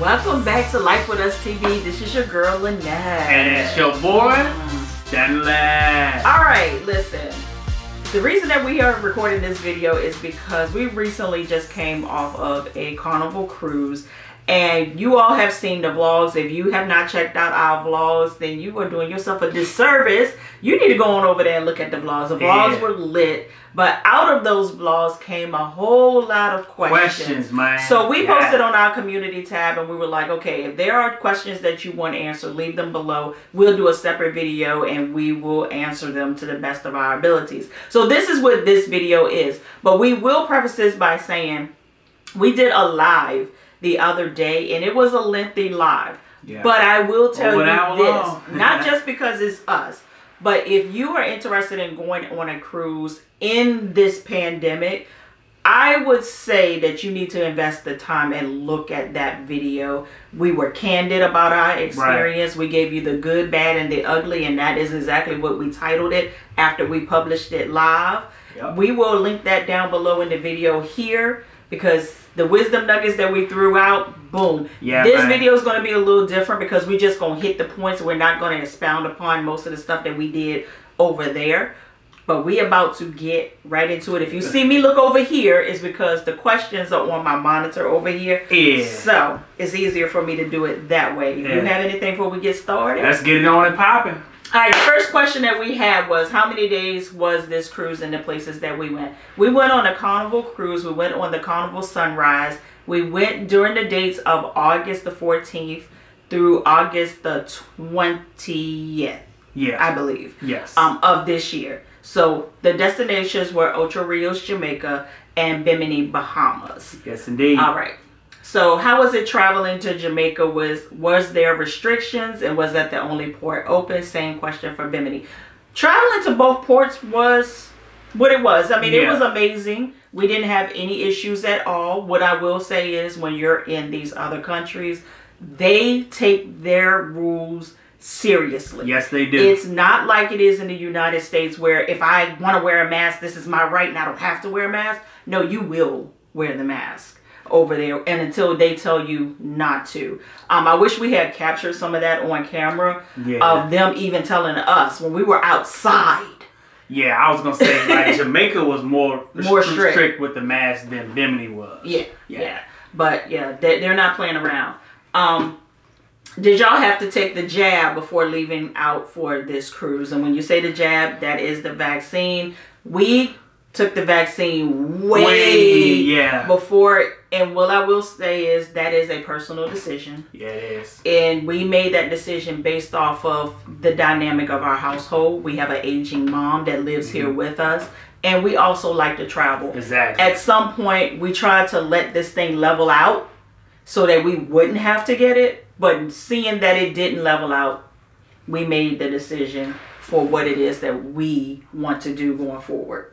Welcome back to Life with Us TV. This is your girl Lynette. And it's your boy, Stanley. All right, listen. The reason that we are recording this video is because we recently just came off of a carnival cruise and you all have seen the vlogs. If you have not checked out our vlogs, then you are doing yourself a disservice. You need to go on over there and look at the vlogs. The vlogs Yeah. were lit, but out of those vlogs came a whole lot of questions. Questions, man. So we Yeah. posted on our community tab and we were like, okay, if there are questions that you want answered, leave them below. We'll do a separate video and we will answer them to the best of our abilities. So this is what this video is. But we will preface this by saying we did a live the other day and it was a lengthy live. Yeah. But I will tell you this, not just because it's us, but if you are interested in going on a cruise in this pandemic, I would say that you need to invest the time and look at that video. We were candid about our experience. We gave you the good, bad, and the ugly, and that is exactly what we titled it after we published it live. Yep. We will link that down below in the video here because the wisdom nuggets that we threw out, boom. Yeah, this man. video is going to be a little different because we're just going to hit the points. We're not going to expound upon most of the stuff that we did over there. But we about to get right into it. If you see me look over here, it's because the questions are on my monitor over here. Yeah. So it's easier for me to do it that way. If you have anything before we get started? Let's get it on and popping. All right, first question that we had was how many days was this cruise in the places that we went? We went on a carnival cruise. We went on the carnival sunrise. We went during the dates of August the 14th through August the 20th, Yeah. I believe, yes. um, of this year. So the destinations were Ocho Rios, Jamaica, and Bimini, Bahamas. yes, indeed. All right. So how was it traveling to Jamaica? Was was there restrictions and was that the only port open? Same question for Bimini. Traveling to both ports was what it was. I mean, it was amazing. We didn't have any issues at all. What I will say is when you're in these other countries, they take their rules seriously. yes, they do. It's not like it is in the United States where if I want to wear a mask, this is my right and I don't have to wear a mask. No, you will wear the mask over there and until they tell you not to. Um, I wish we had captured some of that on camera Yeah. of them even telling us when we were outside. yeah, I was gonna say like Jamaica was more More restri- strict. with the mask than Bimini was. Yeah, Yeah. yeah. But yeah, they, they're not playing around. Um, did y'all have to take the jab before leaving out for this cruise? And when you say the jab, that is the vaccine. We took the vaccine way, Way, yeah. before. And what I will say is that is a personal decision. Yeah, it is. And we made that decision based off of the dynamic of our household. We have an aging mom that lives here Mm-hmm. with us. And we also like to travel Exactly. at some point we tried to let this thing level out so that we wouldn't have to get it but seeing that it didn't level out we made the decision for what it is that we want to do going forward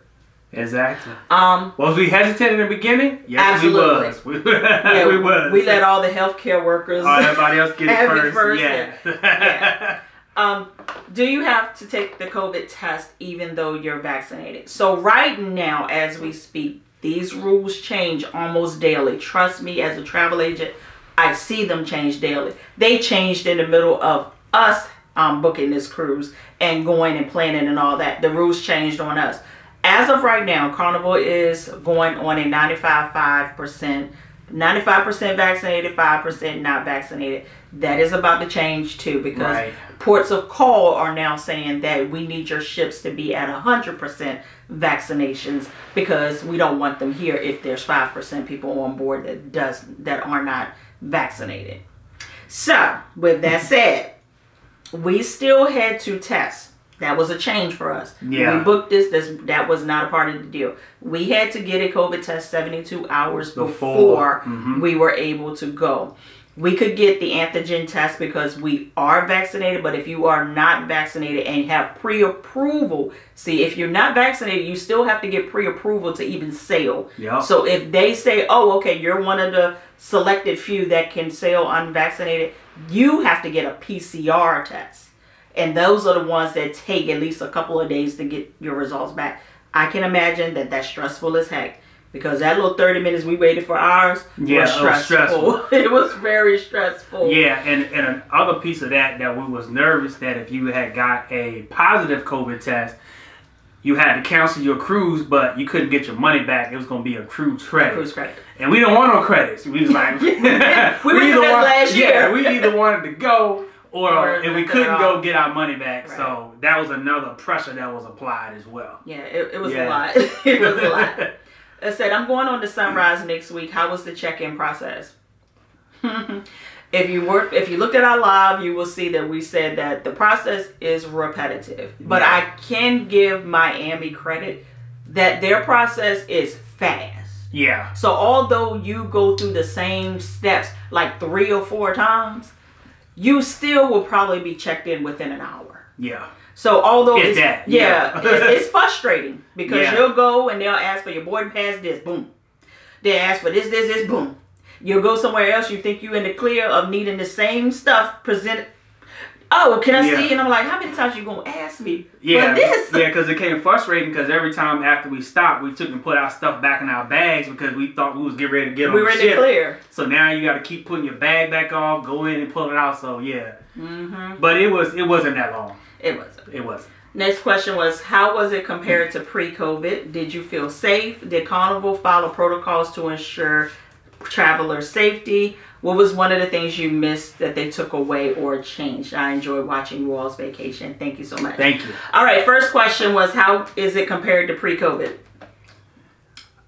exactly. um Was we hesitant in the beginning? Yes, Absolutely. we was. We, yeah, we was. we let all the healthcare workers Oh, everybody else get it first. first, Yeah. yeah. Um, do you have to take the COVID test even though you're vaccinated? So right now, as we speak, these rules change almost daily. Trust me, as a travel agent, I see them change daily. They changed in the middle of us um, booking this cruise and going and planning and all that. The rules changed on us. As of right now, Carnival is going on a 95.5%, 95% vaccinated, 5% not vaccinated. That is about to change too because Right. ports of call are now saying that we need your ships to be at 100% vaccinations because we don't want them here if there's 5% people on board that does that are not vaccinated. So, with that said, we still had to test. That was a change for us. Yeah. We booked this, this that was not a part of the deal. We had to get a COVID test 72 hours before, Before. Mhm. we were able to go. We could get the antigen test because we are vaccinated, but if you are not vaccinated and have pre approval, see, if you're not vaccinated, you still have to get pre approval to even sail. Yep. So if they say, oh, okay, you're one of the selected few that can sail unvaccinated, you have to get a PCR test. And those are the ones that take at least a couple of days to get your results back. I can imagine that that's stressful as heck. because that little 30 minutes we waited for ours Yeah, was it was stressful. stressful. it was very stressful. Yeah, and, and another piece of that that we was nervous that if you had got a positive COVID test, you had to cancel your cruise, but you couldn't get your money back. It was going to be a cruise credit. Cruise credit. And we don't want no credits. We was like, we, went through either this want- last year. Yeah, we either wanted to go or, Or if we couldn't go get our money back. Right. So that was another pressure that was applied as well. Yeah, it, it was a lot. it was a lot. I said, I'm going on to Sunrise next week. How was the check-in process? if you work, if you looked at our live, you will see that we said that the process is repetitive. But Yeah. I can give Miami credit that their process is fast. Yeah. So although you go through the same steps like three or four times, you still will probably be checked in within an hour. Yeah. So although If it's, that, yeah, yeah. it's, it's frustrating because Yeah. you'll go and they'll ask for your boarding pass, this boom. They ask for this, this, this, boom. You'll go somewhere else. You think you're in the clear of needing the same stuff presented. Oh, can I Yeah. see? And I'm like, how many times you gonna ask me Yeah, for this? yeah, because it came frustrating because every time after we stopped, we took and put our stuff back in our bags because we thought we was getting ready to get on we were in the ship. clear. So now you got to keep putting your bag back off, go in and pull it out. So yeah, hmm but it was it wasn't that long. It wasn't. It wasn't. Next question was How was it compared to pre COVID? Did you feel safe? Did Carnival follow protocols to ensure traveler safety? What was one of the things you missed that they took away or changed? I enjoyed watching you all's vacation. Thank you so much. Thank you. All right, first question was How is it compared to pre COVID?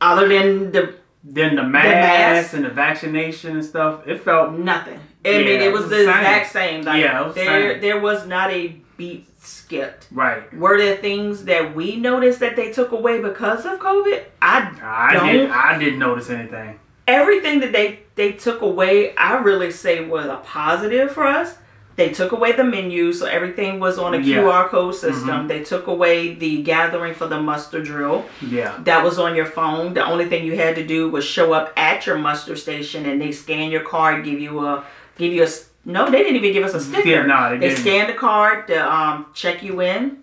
Other than the Then the mask? mask and the vaccination and stuff, it felt nothing. I Yeah, mean, it it was was the the same. exact same. Like, Yeah, it was there, same. there was not a beat skipped. right. Were there things that we noticed that they took away because of COVID? I I Don't- didn't I didn't notice anything. Everything that they they took away, I really say was a positive for us. They took away the menu, so everything was on a Yeah. QR code system. Mhm. They took away the gathering for the muster drill. Yeah. That was on your phone. The only thing you had to do was show up at your muster station, and they scan your card, give you a give you a no. They didn't even give us a sticker. Yeah, no, they they scanned the card to um, check you in.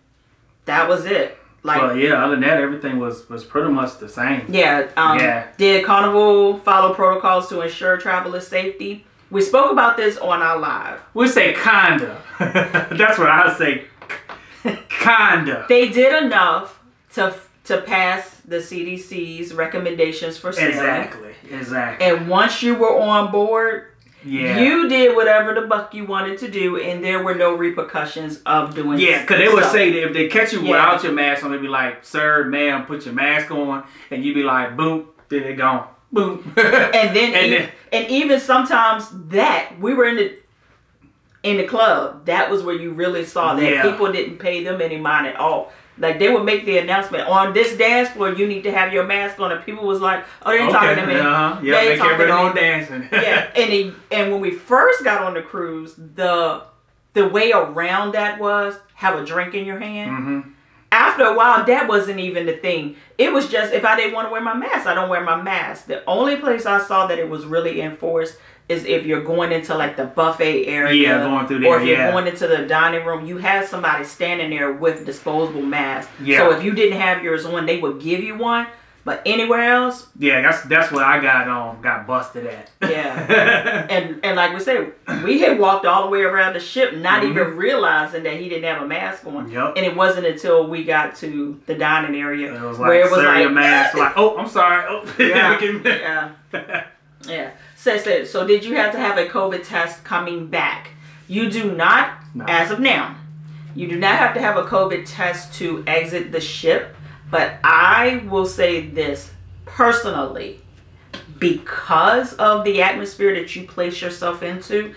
That was it. Like But yeah, other than that, everything was was pretty much the same. Yeah. Um, Yeah. Did Carnival follow protocols to ensure traveler safety? We spoke about this on our live. We say kinda. That's what I say. Kinda. They did enough to to pass the CDC's recommendations for sailing. Exactly. Exactly. And once you were on board, Yeah. you did whatever the buck you wanted to do, and there were no repercussions of doing. Yeah, because they would stuff. say that if they catch you Yeah. without your mask on, they'd be like, "Sir, ma'am, put your mask on," and you'd be like, "Boom," then they gone, boom. and then, and e- then and even sometimes that we were in the in the club that was where you really saw that Yeah. people didn't pay them any mind at all like they would make the announcement on this dance floor you need to have your mask on and people was like oh they ain't talking to me Uh-huh. Yeah, They they kept it to on dancing. yeah and it, and when we first got on the cruise the the way around that was have a drink in your hand hmm after a while, that wasn't even the thing. It was just if I didn't want to wear my mask, I don't wear my mask. The only place I saw that it was really enforced is if you're going into like the buffet area, Yeah, going through or if you're yeah. going into the dining room, you have somebody standing there with disposable masks. Yeah. So if you didn't have yours on, they would give you one. But anywhere else, Yeah, that's that's what I got um got busted at. yeah. and and like we said, we had walked all the way around the ship, not Mhm. even realizing that he didn't have a mask on. Yup. And it wasn't until we got to the dining area It was where like it was like mask. Like, oh, I'm sorry. Oh, Yeah. Yeah, yeah. Says it. So did you have to have a COVID test coming back? You do not, No. as of now. You do not have to have a COVID test to exit the ship. But I will say this personally, because of the atmosphere that you place yourself into,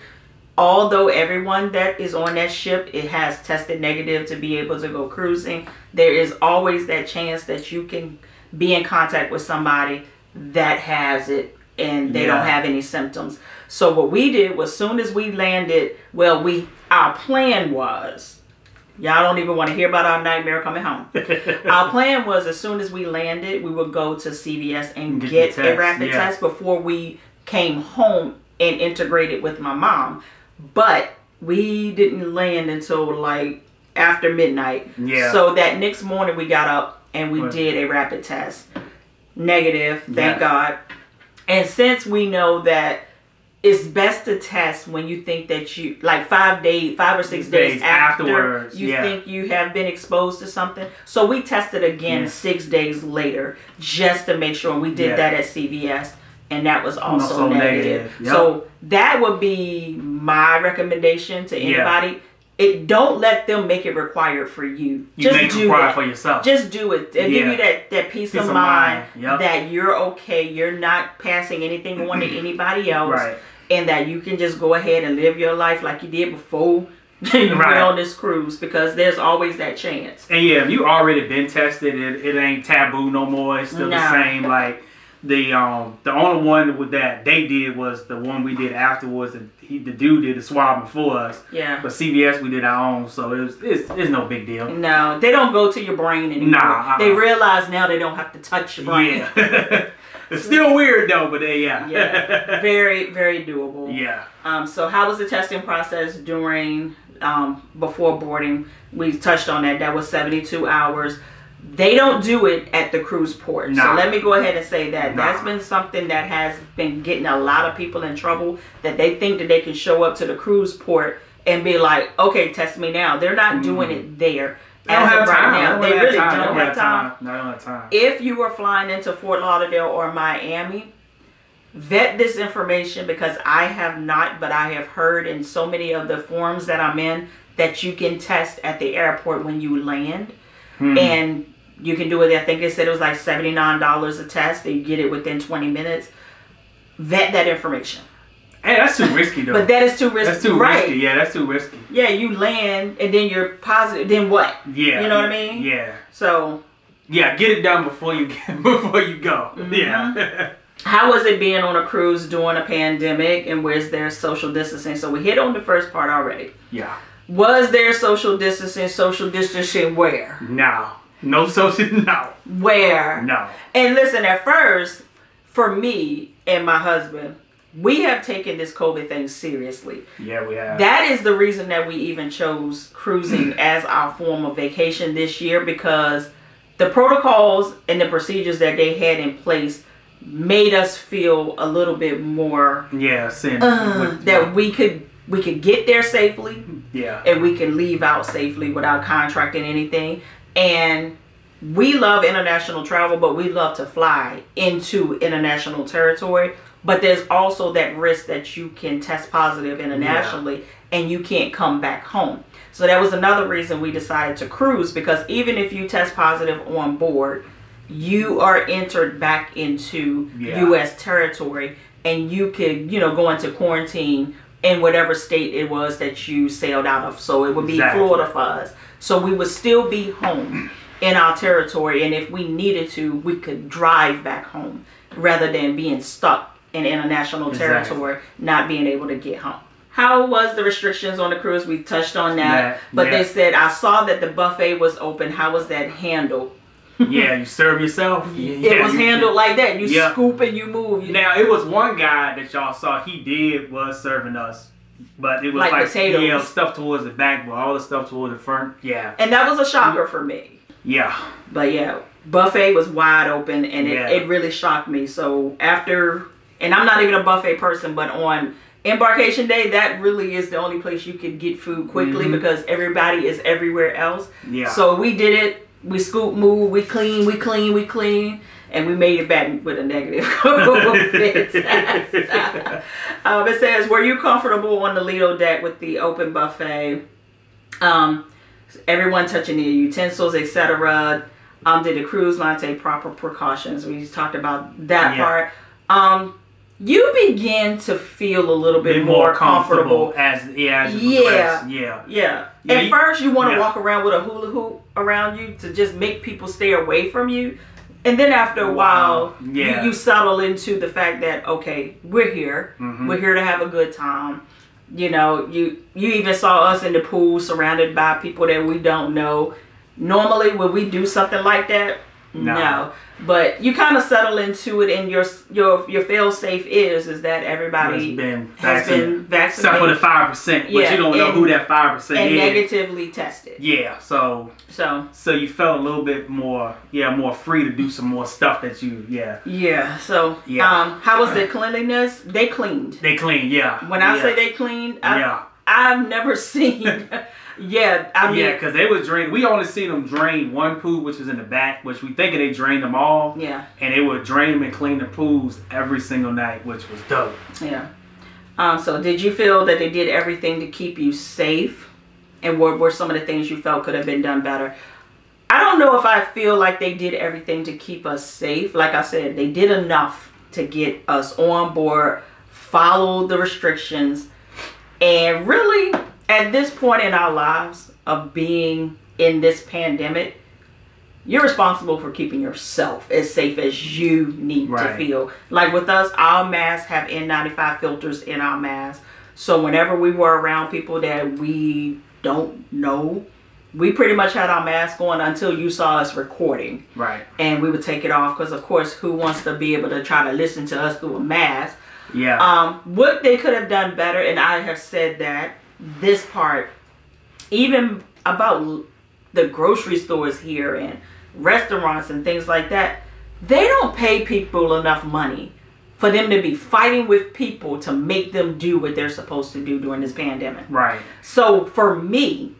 although everyone that is on that ship it has tested negative to be able to go cruising, there is always that chance that you can be in contact with somebody that has it and they don't have any symptoms. So what we did was as soon as we landed, well we our plan was y'all don't even want to hear about our nightmare coming home. Our plan was as soon as we landed, we would go to CVS and Get get, a rapid yeah. test before we came home and integrated with my mom. But we didn't land until like after midnight. Yeah. So that next morning we got up and we Right. did a rapid test. negative, thank Yes. God. And since we know that it's best to test when you think that you like five days, five or six days, Days after afterwards, you yeah. think you have been exposed to something. So we tested again Yeah. six days later just to make sure. And we did Yeah. that at CVS, and that was also Also negative. negative, yep. So that would be my recommendation to anybody. It don't let them make it required for you. You just make do it required that. for yourself. Just do it. It'll give you that, that peace, Peace of, of mind, mind. Yep. that you're okay. You're not passing anything on to anybody else. Right. And that you can just go ahead and live your life like you did before you went Right. on this cruise because there's always that chance. And yeah, if you already been tested, it, it ain't taboo no more. It's still No. the same. Like the um the only one with that they did was the one we did afterwards. And he, the dude did the swab before us, Yeah. but CVS we did our own, so it was it's, it's no big deal. No, they don't go to your brain anymore. Nah, uh-uh. They realize now they don't have to touch your brain. Yeah, it's still weird though, but they yeah Yeah. very, very doable. yeah Um, so how was the testing process during um, before boarding? We touched on that. That was 72 hours. They don't do it at the cruise port. So let me go ahead and say that Nah. that's been something that has been getting a lot of people in trouble. That they think that they can show up to the cruise port and be like, "Okay, test me now." They're not doing it there. They don't As of right time. now, They they don't really time. don't have time. No, they don't have time. If you are flying into Fort Lauderdale or Miami, vet this information because I have not, but I have heard in so many of the forums that I'm in that you can test at the airport when you land. Hmm. And you can do it, I think they said it was like $79 a test, and you get it within 20 minutes. Vet that information. Hey, that's too risky though. But that is too risky. that's too right. risky. Yeah, that's too risky. Yeah, you land and then you're positive. Then what? Yeah, You know what I mean? Yeah, So yeah. Get it done before you get before you go. Mm-hmm. Yeah. How was it being on a cruise during a pandemic and where's there social distancing? So we hit on the first part already. yeah. Was there social distancing? Social distancing where? No. No social. No. Where? No. And listen, at first, for me and my husband, we have taken this COVID thing seriously. Yeah, we have. That is the reason that we even chose cruising as our form of vacation this year because the protocols and the procedures that they had in place made us feel a little bit more yeah, sin. uh, with- that we could we could get there safely yeah. and we can leave out safely without contracting anything and we love international travel but we love to fly into international territory. But there's also that risk that you can test positive internationally and you can't come back home. So that was another reason we decided to cruise because even if you test positive on board you are entered back into Yeah. US territory and you could you know go into quarantine in whatever state it was that you sailed out of. So it would be Exactly. Florida for us. So we would still be home in our territory and if we needed to we could drive back home rather than being stuck in international Exactly. territory not being able to get home. How was the restrictions on the cruise? We touched on that. That- but yeah. they said i saw that the buffet was open. How was that handled yeah, you serve yourself. it Yeah, was you- handled like that you Yeah. scoop and you move you Now it was one guy that y'all saw. He did was serving us, but it was Like like, potatoes. yeah, stuff towards the back, but all the stuff towards the front. Yeah, and that was a shocker for me yeah, But yeah, buffet was wide open and it, Yeah. it really shocked me. So after, and I'm not even a buffet person, but on embarkation day, that really is the only place you can get food quickly Mhm. because everybody is everywhere else. yeah. So we did it. We scoop, move, we clean, we clean, we clean, and we made it back with a negative um, it says, "Were you comfortable on the Lido deck with the open buffet? Um, everyone touching their utensils, etc. Um, did the cruise line take proper precautions? We just talked about that Yeah. part. Um, you begin to feel a little bit Bit more comfortable. as yeah, as Yeah. yeah, Yeah. Yeah, At you- first, you want to yeah. walk around with a hula hoop around you to just make people stay away from you. And then after a while, Yeah. you, you settle into the fact that, okay, we're here. Mhm. We're here to have a good time. You know, you you even saw us in the pool surrounded by people that we don't know. Normally, when we do something like that, No. No. But you kind of settle into it, and your your your fail safe is is that Has everybody been has been vaccinated. Except for the five percent, but Yeah, you don't know and- who that five percent is. negatively tested. Yeah, so So so you felt a little bit more, yeah, more free to do some more stuff that you, yeah, yeah. So Yeah. um, how was the cleanliness? They cleaned. they clean, yeah. When I yeah. say they cleaned, I, yeah, I've never seen. Yeah, I mean, yeah, because they was drain. We only seen them drain one pool, which was in the back, which we thinking they drained them all, yeah, and they would drain and clean the pools every single night, which was dope. yeah. Um, so did you feel that they did everything to keep you safe? And what were some of the things you felt could have been done better? I don't know if I feel like they did everything to keep us safe. Like I said, they did enough to get us on board, follow the restrictions, and really, at this point in our lives of being in this pandemic, you're responsible for keeping yourself as safe as you need to feel. Like with us, our masks have N95 filters in our masks. So whenever we were around people that we don't know, we pretty much had our mask on until you saw us recording. Right. And we would take it off because, of course, who wants to be able to try to listen to us through a mask? Yeah. Um, what they could have done better, and I have said that this part, even about the grocery stores here and restaurants and things like that, they don't pay people enough money for them to be fighting with people to make them do what they're supposed to do during this pandemic. right. So for me,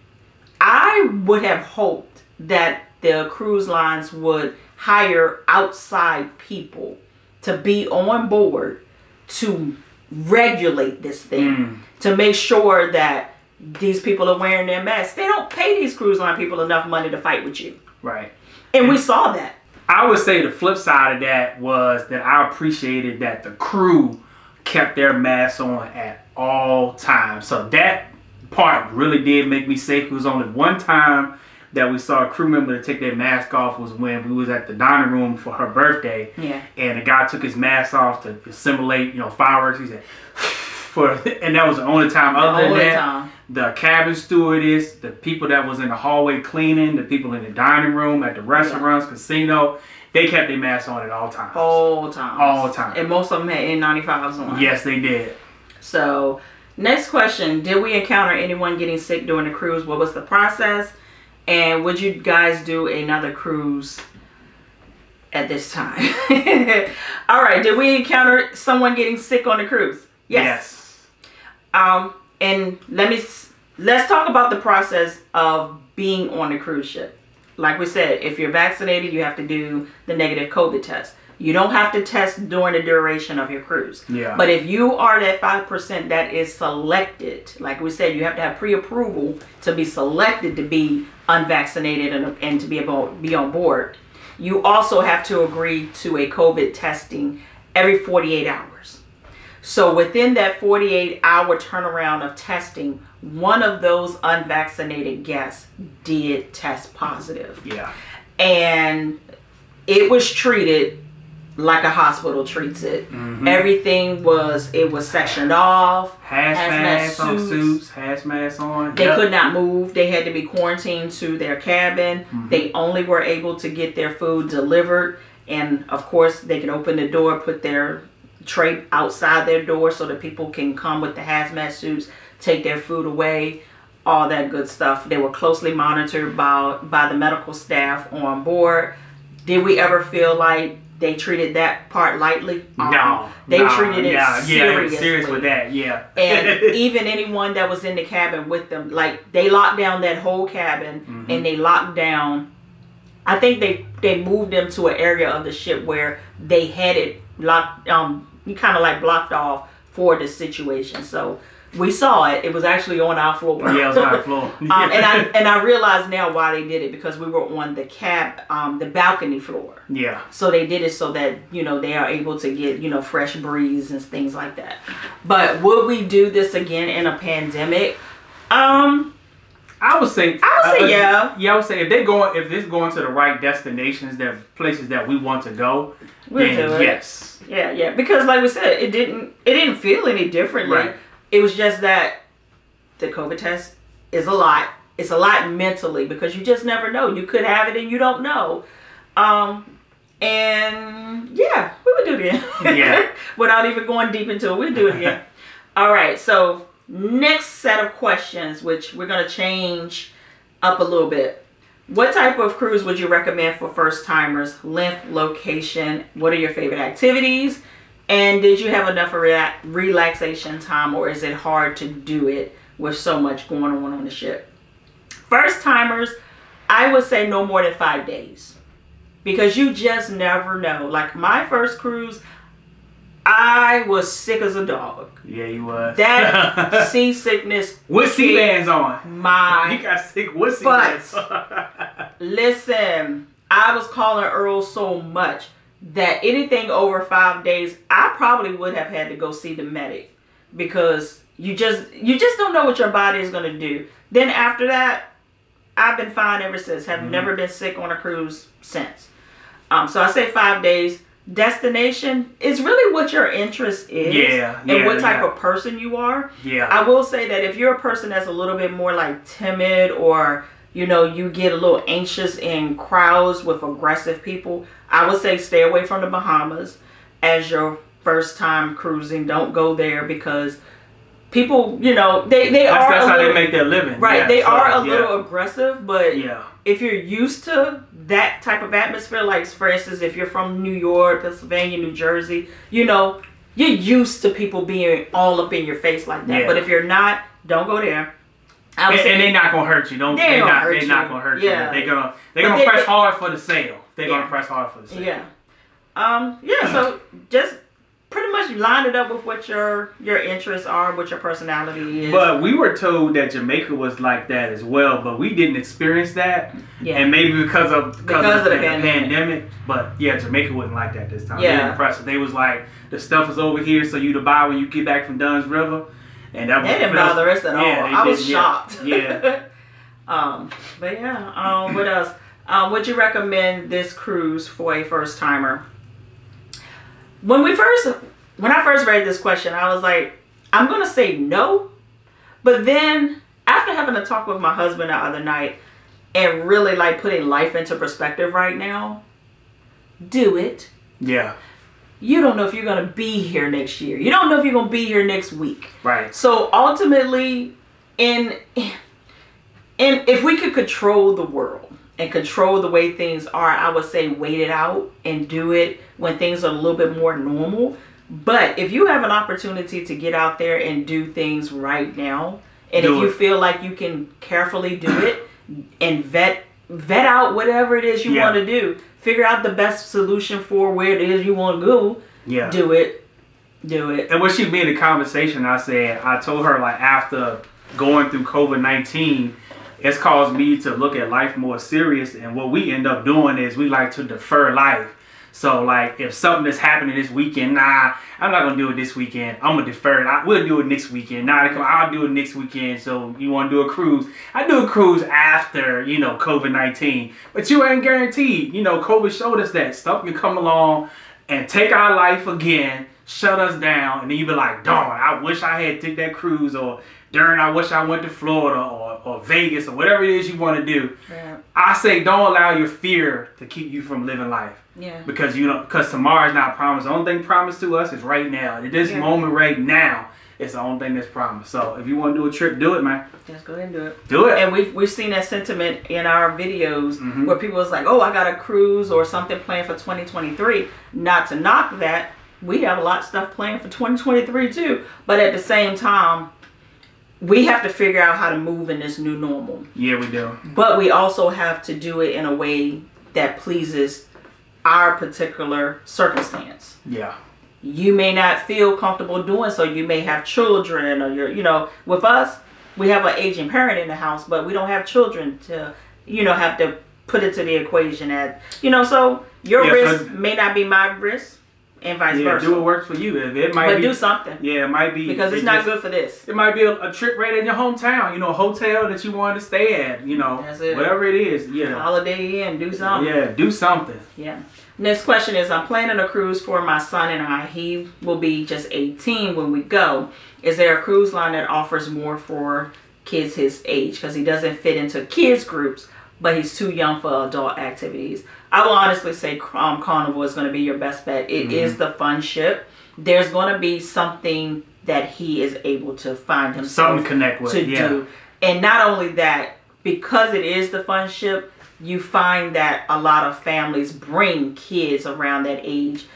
I would have hoped that the cruise lines would hire outside people to be on board to regulate this thing, Mm. To make sure that these people are wearing their masks. They don't pay these cruise line people enough money to fight with you. Right. And we saw that. I would say the flip side of that was that I appreciated that the crew kept their masks on at all times. So that part really did make me safe. It was only one time that we saw a crew member to take their mask off was when we was at the dining room for her birthday. Yeah. And the guy took his mask off to simulate, you know, fireworks. He said, for, and that was the only time. Other than only that, time. the cabin stewardess, the people that was in the hallway cleaning, the people in the dining room, at the restaurants, casino, they kept their masks on at all times. All time. All time. And most of them had N95s on. Yes, they did. So, next question Did we encounter anyone getting sick during the cruise? What was the process? And would you guys do another cruise at this time? All right. Did we encounter someone getting sick on the cruise? Yes. Um, and let me let's talk about the process of being on a cruise ship. Like we said, if you're vaccinated, you have to do the negative COVID test. You don't have to test during the duration of your cruise. Yeah. But if you are that five percent that is selected, like we said, you have to have pre-approval to be selected to be unvaccinated and, and to be able to be on board. You also have to agree to a COVID testing every 48 hours. So within that 48 hour turnaround of testing, one of those unvaccinated guests did test positive. Yeah. And it was treated like a hospital treats it. Mhm. Everything was it was sectioned off. Hazmat Hazmat on suits. suits, hazmat on. They Yep. could not move. They had to be quarantined to their cabin. They only were able to get their food delivered. And of course, they can open the door, put their tray outside their door so that people can come with the hazmat suits, take their food away, all that good stuff. They were closely monitored by, by the medical staff on board. Did we ever feel like they treated that part lightly? No. Um, They no, treated it yeah, Yeah, serious seriously with that. Yeah. and even anyone that was in the cabin with them like they locked down that whole cabin Mm-hmm. and they locked down i think they they moved them to an area of the ship where they had it locked um you kind of like blocked off for this situation so we saw it it was actually on our floor yeah, it was on our floor. um, and I and I realize now why they did it because we were on the cab, um, the balcony floor. yeah. So they did it so that you know they are able to get you know fresh breeze and things like that. But would we do this again in a pandemic? Um, I would say. I would say uh, yeah. Yeah, I would say if they going if it's going to the right destinations, that places that we want to go, We'll then yes. Yeah, yeah. Because like we said, it didn't it didn't feel any differently. Right. It was just that the COVID test is a lot. It's a lot mentally because you just never know. You could have it and you don't know. Um, and yeah, we would do it again. Yeah. Without even going deep into it, we'd do it again. All right. So next set of questions, which we're gonna change up a little bit. What type of cruise would you recommend for first timers? Length, location. What are your favorite activities? And did you have enough relaxation time, or is it hard to do it with so much going on on the ship? First timers, I would say no more than five days because you just never know. Like my first cruise, I was sick as a dog. Yeah, you was. That seasickness. With sea bands on. My. You got sick with sea But- bands listen, I was calling Earl so much that anything over five days, I probably would have had to go see the medic because you just you just don't know what your body is gonna do. Then after that, I've been fine ever since. Have Mhm. never been sick on a cruise since. Um, so I say five days. Destination is really what your interest is Yeah, and yeah, what type yeah. of person you are. yeah. I will say that if you're a person that's a little bit more like timid or you know you get a little anxious in crowds with aggressive people, I would say stay away from the Bahamas as your first time cruising. Don't go there because people, you know, they they that's are that's how little, they make their living. right. Yeah, they so, are a little aggressive, but Yeah. if you're used to that type of atmosphere, like for instance, if you're from New York, Pennsylvania, New Jersey, you know, you're used to people being all up in your face like that. Yeah. But if you're not, don't go there. And, and they're not gonna hurt you. Don't They they are not they're not gonna hurt Yeah. you. They're gonna they're But gonna they- press they- hard for the sale. They're Yeah. gonna press hard for the sale. yeah. Um, yeah, so just pretty much line it up with what your your interests are, what your personality is. But we were told that Jamaica was like that as well, but we didn't experience that, yeah. and maybe because of because, Because of, of the the pandemic. pandemic. But yeah, Jamaica wasn't like that this time. They Yeah. didn't press. They was like the stuff is over here, so you to buy when you get back from Dunn's River, and that was they didn't bother us at all. Yeah, they I was shocked. Yeah. um, but yeah. Um, what else? Um, would you recommend this cruise for a first timer? When we first, when I first read this question, I was like, I'm gonna say no, but then after having a talk with my husband the other night and really like putting life into perspective right now, do it. Yeah, You don't know if you're gonna be here next year. You don't know if you're gonna be here next week. right. So ultimately, in and if we could control the world and control the way things are, I would say wait it out and do it when things are a little bit more normal. But if you have an opportunity to get out there and do things right now, and Do if you feel like you can carefully do it and vet vet out whatever it is you Yeah. want to do, figure out the best solution for where it is you want to go, Yeah. do it. Do it. And when she in the conversation, I said, I told her like after going through COVID nineteen, it's caused me to look at life more serious. And what we end up doing is we like to defer life. So like if something is happening this weekend, nah, I'm not gonna do it this weekend. I'm gonna defer it. I, we'll do it next weekend. Nah, come- I'll do it next weekend. So you want to do a cruise? I do a cruise after you know COVID nineteen, but you ain't guaranteed. You know, COVID showed us that stuff can come along and take our life again, shut us down, and then you be like, darn, I wish I had took that cruise, or darn, I wish I went to Florida or, or Vegas or whatever it is you want to do. Yeah. I say don't allow your fear to keep you from living life. Yeah. Because you know, because tomorrow is not promised. The only thing promised to us is right now. At this Yeah. moment, right now, it's the only thing that's promised. So if you want to do a trip, do it, man. Just go ahead and do it. Do it. And we've we've seen that sentiment in our videos Mhm. where people was like, "Oh, I got a cruise or something planned for 2023." Not to knock that, we have a lot of stuff planned for 2023 too. But at the same time, we have to figure out how to move in this new normal. Yeah, we do. But we also have to do it in a way that pleases our particular circumstance. Yeah. you may not feel comfortable doing so. You may have children or you're, you know, with us, we have an aging parent in the house, but we don't have children to, you know, have to put it into the equation at, you know, so your Yeah, risk so- may not be my risk and vice Yeah, versa. do what works for you. If it might but be, do something yeah, it might be because it's it not just- good for this. It might be a, a trip right in your hometown, you know, a hotel that you wanted to stay at, you know, That's it. whatever it is. Yeah. Holiday Inn, do something. Yeah, do something. Yeah. Next question is I'm planning a cruise for my son and I. He will be just 18 when we go. Is there a cruise line that offers more for kids his age? Because he doesn't fit into kids groups, but he's too young for adult activities. I will honestly say um, Carnival is going to be your best bet. It is Mm-hmm. the fun ship. There's going to be something that he is able to find himself Something to connect with. to yeah. do. And not only that, because it is the fun ship, you find that a lot of families bring kids around that age.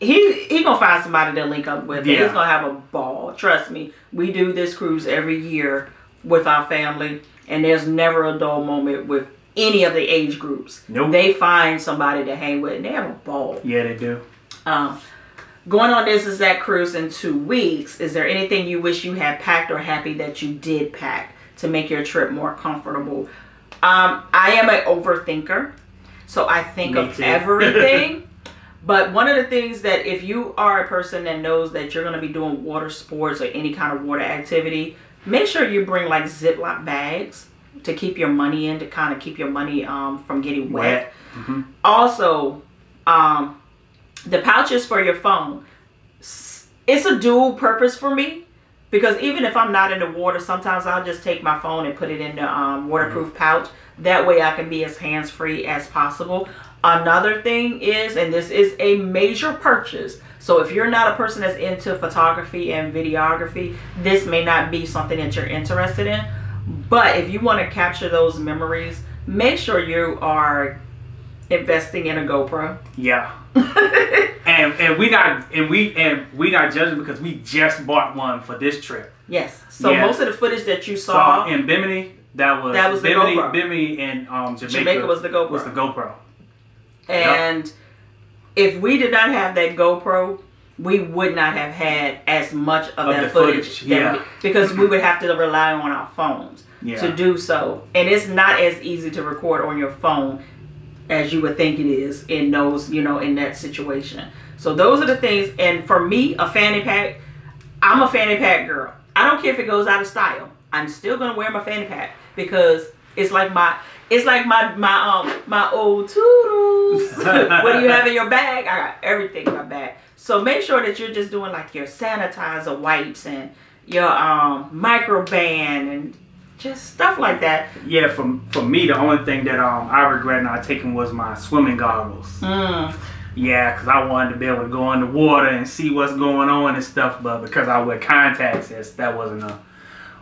He he gonna find somebody to link up with. Yeah. He's gonna have a ball. Trust me. We do this cruise every year with our family, and there's never a dull moment with any of the age groups. Nope. They find somebody to hang with, and they have a ball. Yeah, they do. Um, going on this is that cruise in two weeks. Is there anything you wish you had packed or happy that you did pack to make your trip more comfortable? Um, I am an overthinker, so I think Me of too. everything. but one of the things that if you are a person that knows that you're going to be doing water sports or any kind of water activity, make sure you bring like Ziploc bags to keep your money in to kind of keep your money um, from getting wet Wet. hmm also um the pouches for your phone it's a dual purpose for me because even if i'm not in the water sometimes i'll just take my phone and put it in the um, waterproof pouch. That way i can be as hands-free as possible. Another thing is and this is a major purchase so if you're not a person that's into photography and videography this may not be something that you're interested in but if you want to capture those memories make sure you are investing in a GoPro. Yeah. and and we not and we and we not judging because we just bought one for this trip. yes. So Yeah. most of the footage that you So saw, in Bimini, that was That was the Bimini, GoPro. Bimini and um Jamaica, Jamaica was the GoPro. was the GoPro. and if we did not have that GoPro, we would not have had as much of, Of that footage, footage, yeah. we- because we would have to rely on our phones Yeah. to do so, and it's not as easy to record on your phone as you would think it is in those, you know, in that situation. So those are the things. And for me, a fanny pack, I'm a fanny pack girl. I don't care if it goes out of style. I'm still gonna wear my fanny pack because it's like my it's like my my um my old toodles. what do you have in your bag? I got everything in my bag. So make sure that you're just doing like your sanitizer wipes and your um microban and just stuff like that. Yeah, for for me, the only thing that um I regret not taking was my swimming goggles. Mm. Yeah, because I wanted to be able to go in the water and see what's going on and stuff, but because I wear contacts, that's, that wasn't a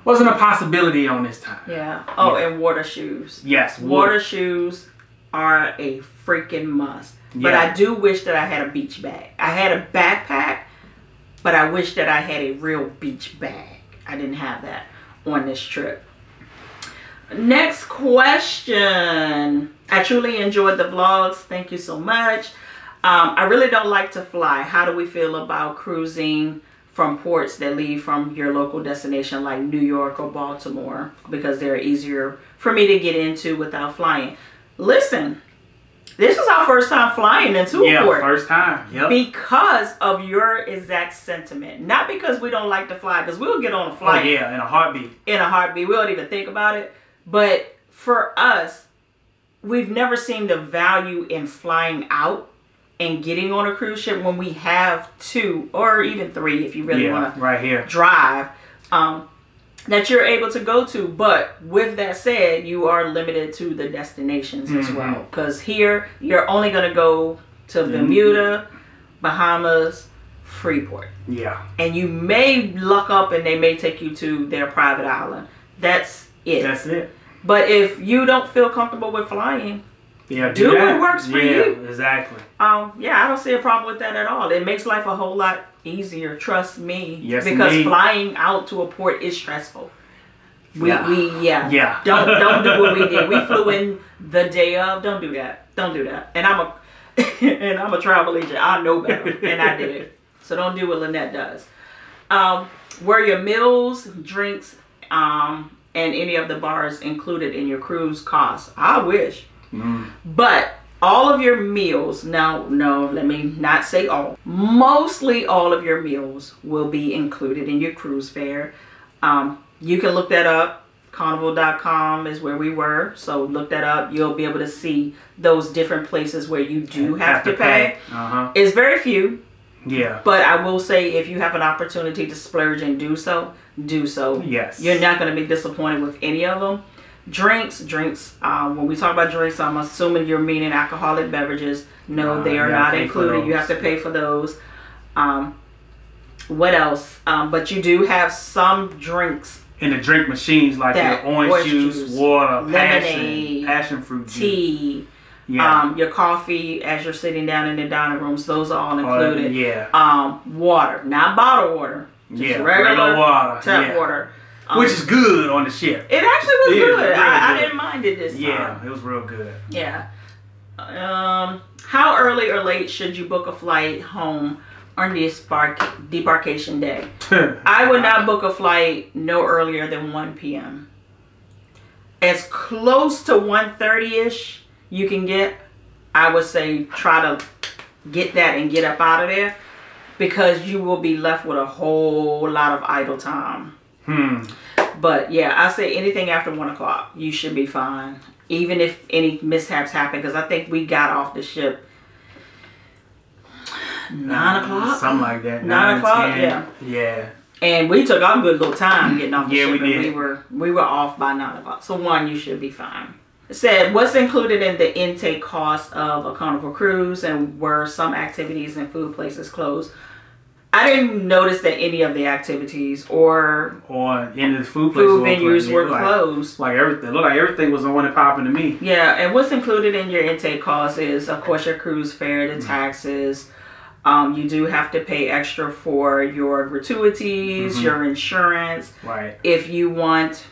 wasn't a possibility on this time. Yeah. Oh, Yeah. and water shoes. Yes, Water shoes are a freaking must. But Yeah. I do wish that I had a beach bag. I had a backpack, but I wish that I had a real beach bag. I didn't have that on this trip. Next question. I truly enjoyed the vlogs. Thank you so much. Um, I really don't like to fly. How do we feel about cruising from ports that leave from your local destination like New York or Baltimore because they're easier for me to get into without flying? Listen, this is our first time flying into a Yeah, port first time. Yep. because of your exact sentiment. Not because we don't like to fly, because we'll get on a oh flight yeah, in a heartbeat. in a heartbeat. We don't even think about it. But for us, we've never seen the value in flying out and getting on a cruise ship when we have two or even three if you really yeah, want to right here. drive um, that you're able to go to. But with that said, you are limited to the destinations as Mhm. well. Because here, you're only going to go to Mhm. Bermuda, Bahamas, Freeport. Yeah. And you may luck up and they may take you to their private island. That's it. That's it. but if you don't feel comfortable with flying, Yeah, Do that. what works for yeah, you. Exactly. um, yeah, I don't see a problem with that at all. It makes life a whole lot easier. Trust me. Yes, because indeed. flying out to a port is stressful. We, Yeah. we yeah. Yeah. Don't don't do what we did. We flew in the day of. Don't do that. Don't do that. And I'm a and I'm a travel agent. I know better, and I did it. So don't do what Lynette does. Um, were your meals, drinks, um, and any of the bars included in your cruise costs? I wish. Mm. But all of your meals, no, no, let me not say all. Mostly all of your meals will be included in your cruise fare. Um, you can look that up. Carnival.com is where we were. So look that up. You'll be able to see those different places where you do have, to pay. Uh huh. It's very few, Yeah. but I will say if you have an opportunity to splurge and do so, do so. Yes. You're not going to be disappointed with any of them. Drinks, drinks. Um, when we talk about drinks, I'm assuming you're meaning alcoholic beverages. No, Uh, they are not included. You have to pay for those. Um, what else? Um, but you do have some drinks, in the drink machines like That your orange, orange juice, juice, water, lemonade, passion, passion fruit juice. tea, Yeah. um, your coffee as you're sitting down in the dining rooms. Those are all Uh, included. yeah. Um, water, not bottled water, just Yeah. regular, water. tap yeah. water. Um, Which is good on the ship. it actually was Yeah, good. I, I didn't mind it this Yeah, time. it was real good. Yeah. Um, how early or late should you book a flight home on debark- debarkation day? I would not book a flight no earlier than 1 p.m. As close to 1.30ish you can get, I would say try to get that and get up out of there because you will be left with a whole lot of idle time. Hmm. But yeah, I say anything after 1 o'clock, you should be fine. Even if any mishaps happen, because I think we got off the ship 9 o'clock. Something like that. Nine o'clock, 10. yeah. Yeah. And we took our good little time getting off the Yeah, ship. we and did. We were we were off by nine o'clock. So one, you should be fine. It said what's included in the intake cost of a carnival cruise and were some activities and food places closed. I didn't notice that any of the activities or Or in the food food venues were like, closed. Like everything. Looked like everything was on and popping to me. Yeah, and what's included in your intake cost is, of course, your cruise fare, Mm-hmm. the taxes. Um, you do have to pay extra for your gratuities, Mhm. your insurance. Right. if you want,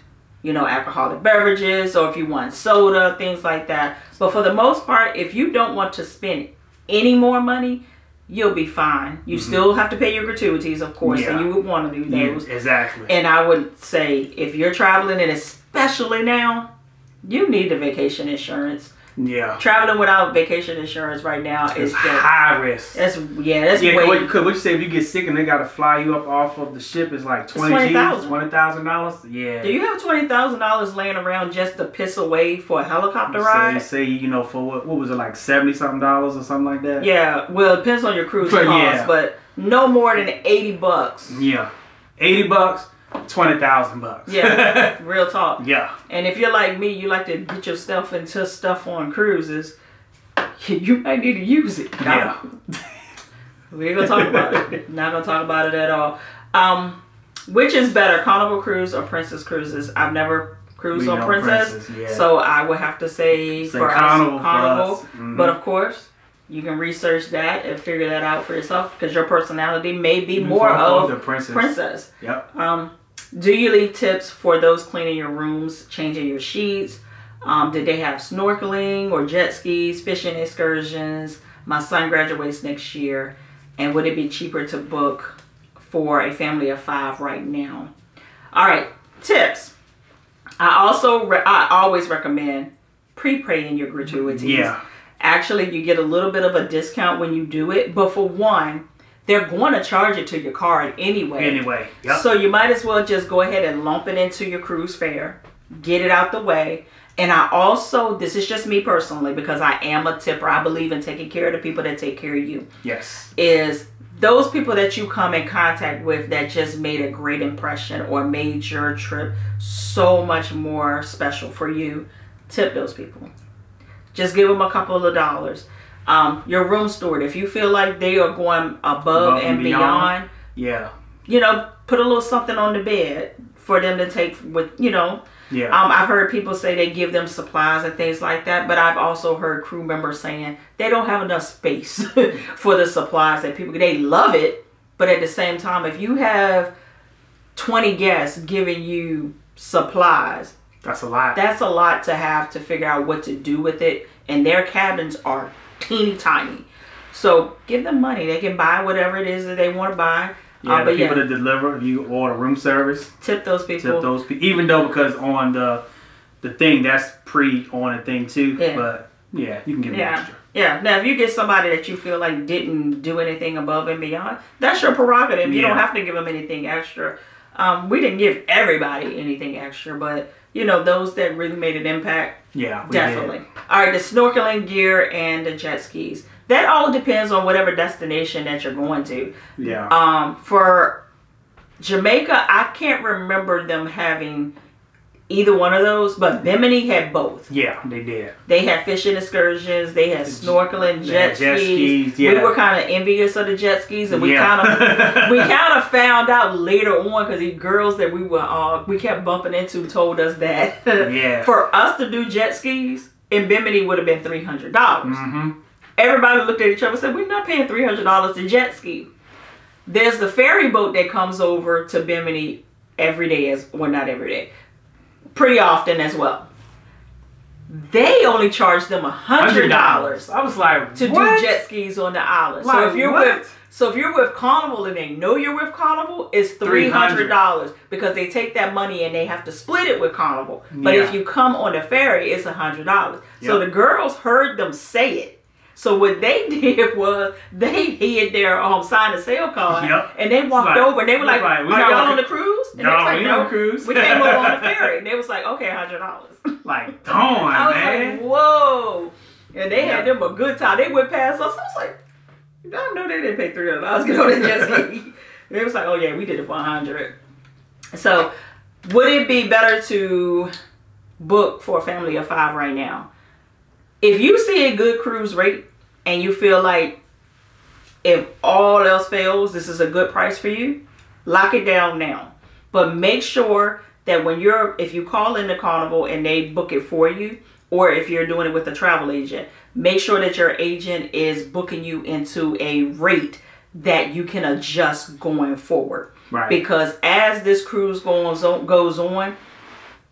you know, alcoholic beverages or if you want soda, things like that. But for the most part, if you don't want to spend any more money, you'll be fine. You still have to pay your gratuities, of course, and Mm-hmm. You would want to do Yeah, those. exactly. And I would say if you're traveling, and especially now, you need the vacation insurance. Yeah. Traveling without vacation insurance right now is It's just high risk. that's yeah, that's Yeah, way what, cause what you say if you get sick and they gotta fly you up off of the ship is like twenty G's, $20,000. dollars. Yeah. Do you have twenty thousand dollars laying around just to piss away for a helicopter say, ride? say you know for what what was it like seventy something dollars or something like that? Yeah, well, it depends on your cruise But cost, yeah. but no more than eighty bucks. Yeah. Eighty bucks, twenty thousand bucks. Yeah, real talk. yeah. And if you're like me, you like to get your stuff into stuff on cruises. You might need to use it. Yeah. we ain't gonna talk about it. Not gonna talk about it at all. Um, which is better, Carnival Cruise or Princess Cruises? I've never cruised We on Princess, Princess, yeah. so I would have to say, Say for Carnival us, for Carnival. us. Mhm. But of course, you can research that and figure that out for yourself because your personality may be more fall of the princess. princess. Yep. Um, do you leave tips for those cleaning your rooms, changing your sheets? Um, did they have snorkeling or jet skis, fishing excursions? My son graduates next year, and would it be cheaper to book for a family of five right now? All right, tips. I also re- I always recommend pre-paying your gratuities. Yeah. Actually, you get a little bit of a discount when you do it, but for one, they're going to charge it to your card anyway. Anyway. Yep. So you might as well just go ahead and lump it into your cruise fare, get it out the way. And I also, this is just me personally, because I am a tipper. I believe in taking care of the people that take care of you. yes. Is those people that you come in contact with that just made a great impression or made your trip so much more special for you, tip those people. Just give them a couple of dollars. Um, your room steward, if you feel like they are going above, and beyond Yeah. you know, put a little something on the bed for them to take with, you know. Yeah. Um, I've heard people say they give them supplies and things like that, but I've also heard crew members saying they don't have enough space for the supplies that people they love it, but at the same time, if you have 20 guests giving you supplies, That's a lot. that's a lot to have to figure out what to do with it, and their cabins are teeny tiny. So give them money; they can buy whatever it is that they want to buy. yeah. Uh, the but people yeah, that deliver, you order room service, tip those people. tip those people. Even though because on the the thing that's pre on the thing too. Yeah. But yeah, you can give Yeah. extra. Yeah. Now, if you get somebody that you feel like didn't do anything above and beyond, that's your prerogative. You don't have to give them anything extra. Um, we didn't give everybody anything extra, but you know those that really made an impact, Yeah. definitely. All right, the snorkeling gear and the jet skis. That all depends on whatever destination that you're going to. Yeah. Um, for Jamaica, I can't remember them having either one of those, but Bimini had both. Yeah, they did. They had fishing excursions, they had snorkeling, jet, jet skis. skis, yeah. We were kind of envious of the jet skis, and we Yeah. kind of we kind of found out later on because the girls that we were uh, we kept bumping into told us that Yeah. for us to do jet skis in Bimini would have been three hundred dollars. hmm Everybody looked at each other and said, "We're not paying three hundred dollars to jet ski." There's the ferry boat that comes over to Bimini every day, as well, not every day, pretty often as well. They only charge them a hundred dollars I was like, to what? do jet skis on the island. so if you're what? with so if you're with Carnival and they know you're with Carnival, it's three hundred dollars because they take that money and they have to split it with Carnival. But if you come on the ferry, it's a hundred dollars. So the girls heard them say it. So what they did was they hid their um sign of sale card Yep. and they walked Like- over and they were like, like, we "Are y'all on the cruise?" And No, they was like, we on cruise." We came over on the ferry." And they was like, "Okay, hundred dollars." Like, darn, I was man. like, whoa. And they had them a good time. They went past us. I was like, I know they didn't pay three hundred dollars to get on the jet ski. They was like, oh yeah, we did it for a hundred. So would it be better to book for a family of five right now? If you see a good cruise rate and you feel like if all else fails, this is a good price for you, lock it down now. But make sure that when you're if you call in the carnival and they book it for you, or if you're doing it with a travel agent, make sure that your agent is booking you into a rate that you can adjust going forward. Right. Because as this cruise goes on, goes on,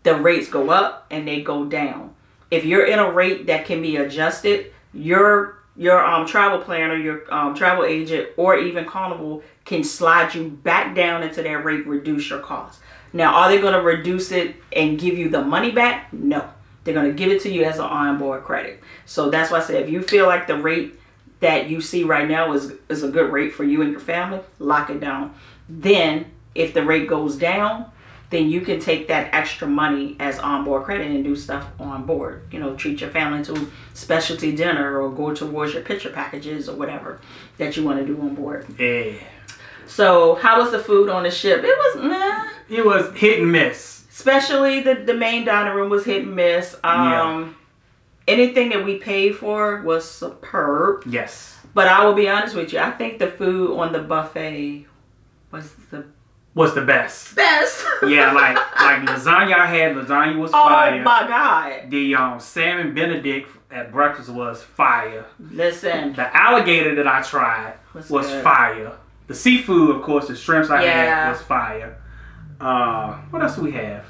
the rates go up and they go down. If you're in a rate that can be adjusted, your your um travel planner, your um travel agent, or even Carnival can slide you back down into that rate, reduce your cost. Now, are they going to reduce it and give you the money back? No, they're going to give it to you as an onboard credit. So that's why I say if you feel like the rate that you see right now is is a good rate for you and your family, lock it down. Then, if the rate goes down, then you can take that extra money as onboard credit and do stuff on board. You know, treat your family to specialty dinner or go towards your picture packages or whatever that you want to do on board. yeah. So, how was the food on the ship? It was meh. It was hit and miss. Especially the the main dining room was hit and miss. Um, anything that we paid for was superb. Yes. But I will be honest with you, I think the food on the buffet was the Was the best. best. Yeah, like like lasagna I had, lasagna was oh fire. Oh my god! The um salmon benedict at breakfast was fire. Listen, The alligator that I tried Was was, fire. The seafood, of course, the shrimps I Yeah. had was fire. Uh, what else do we have?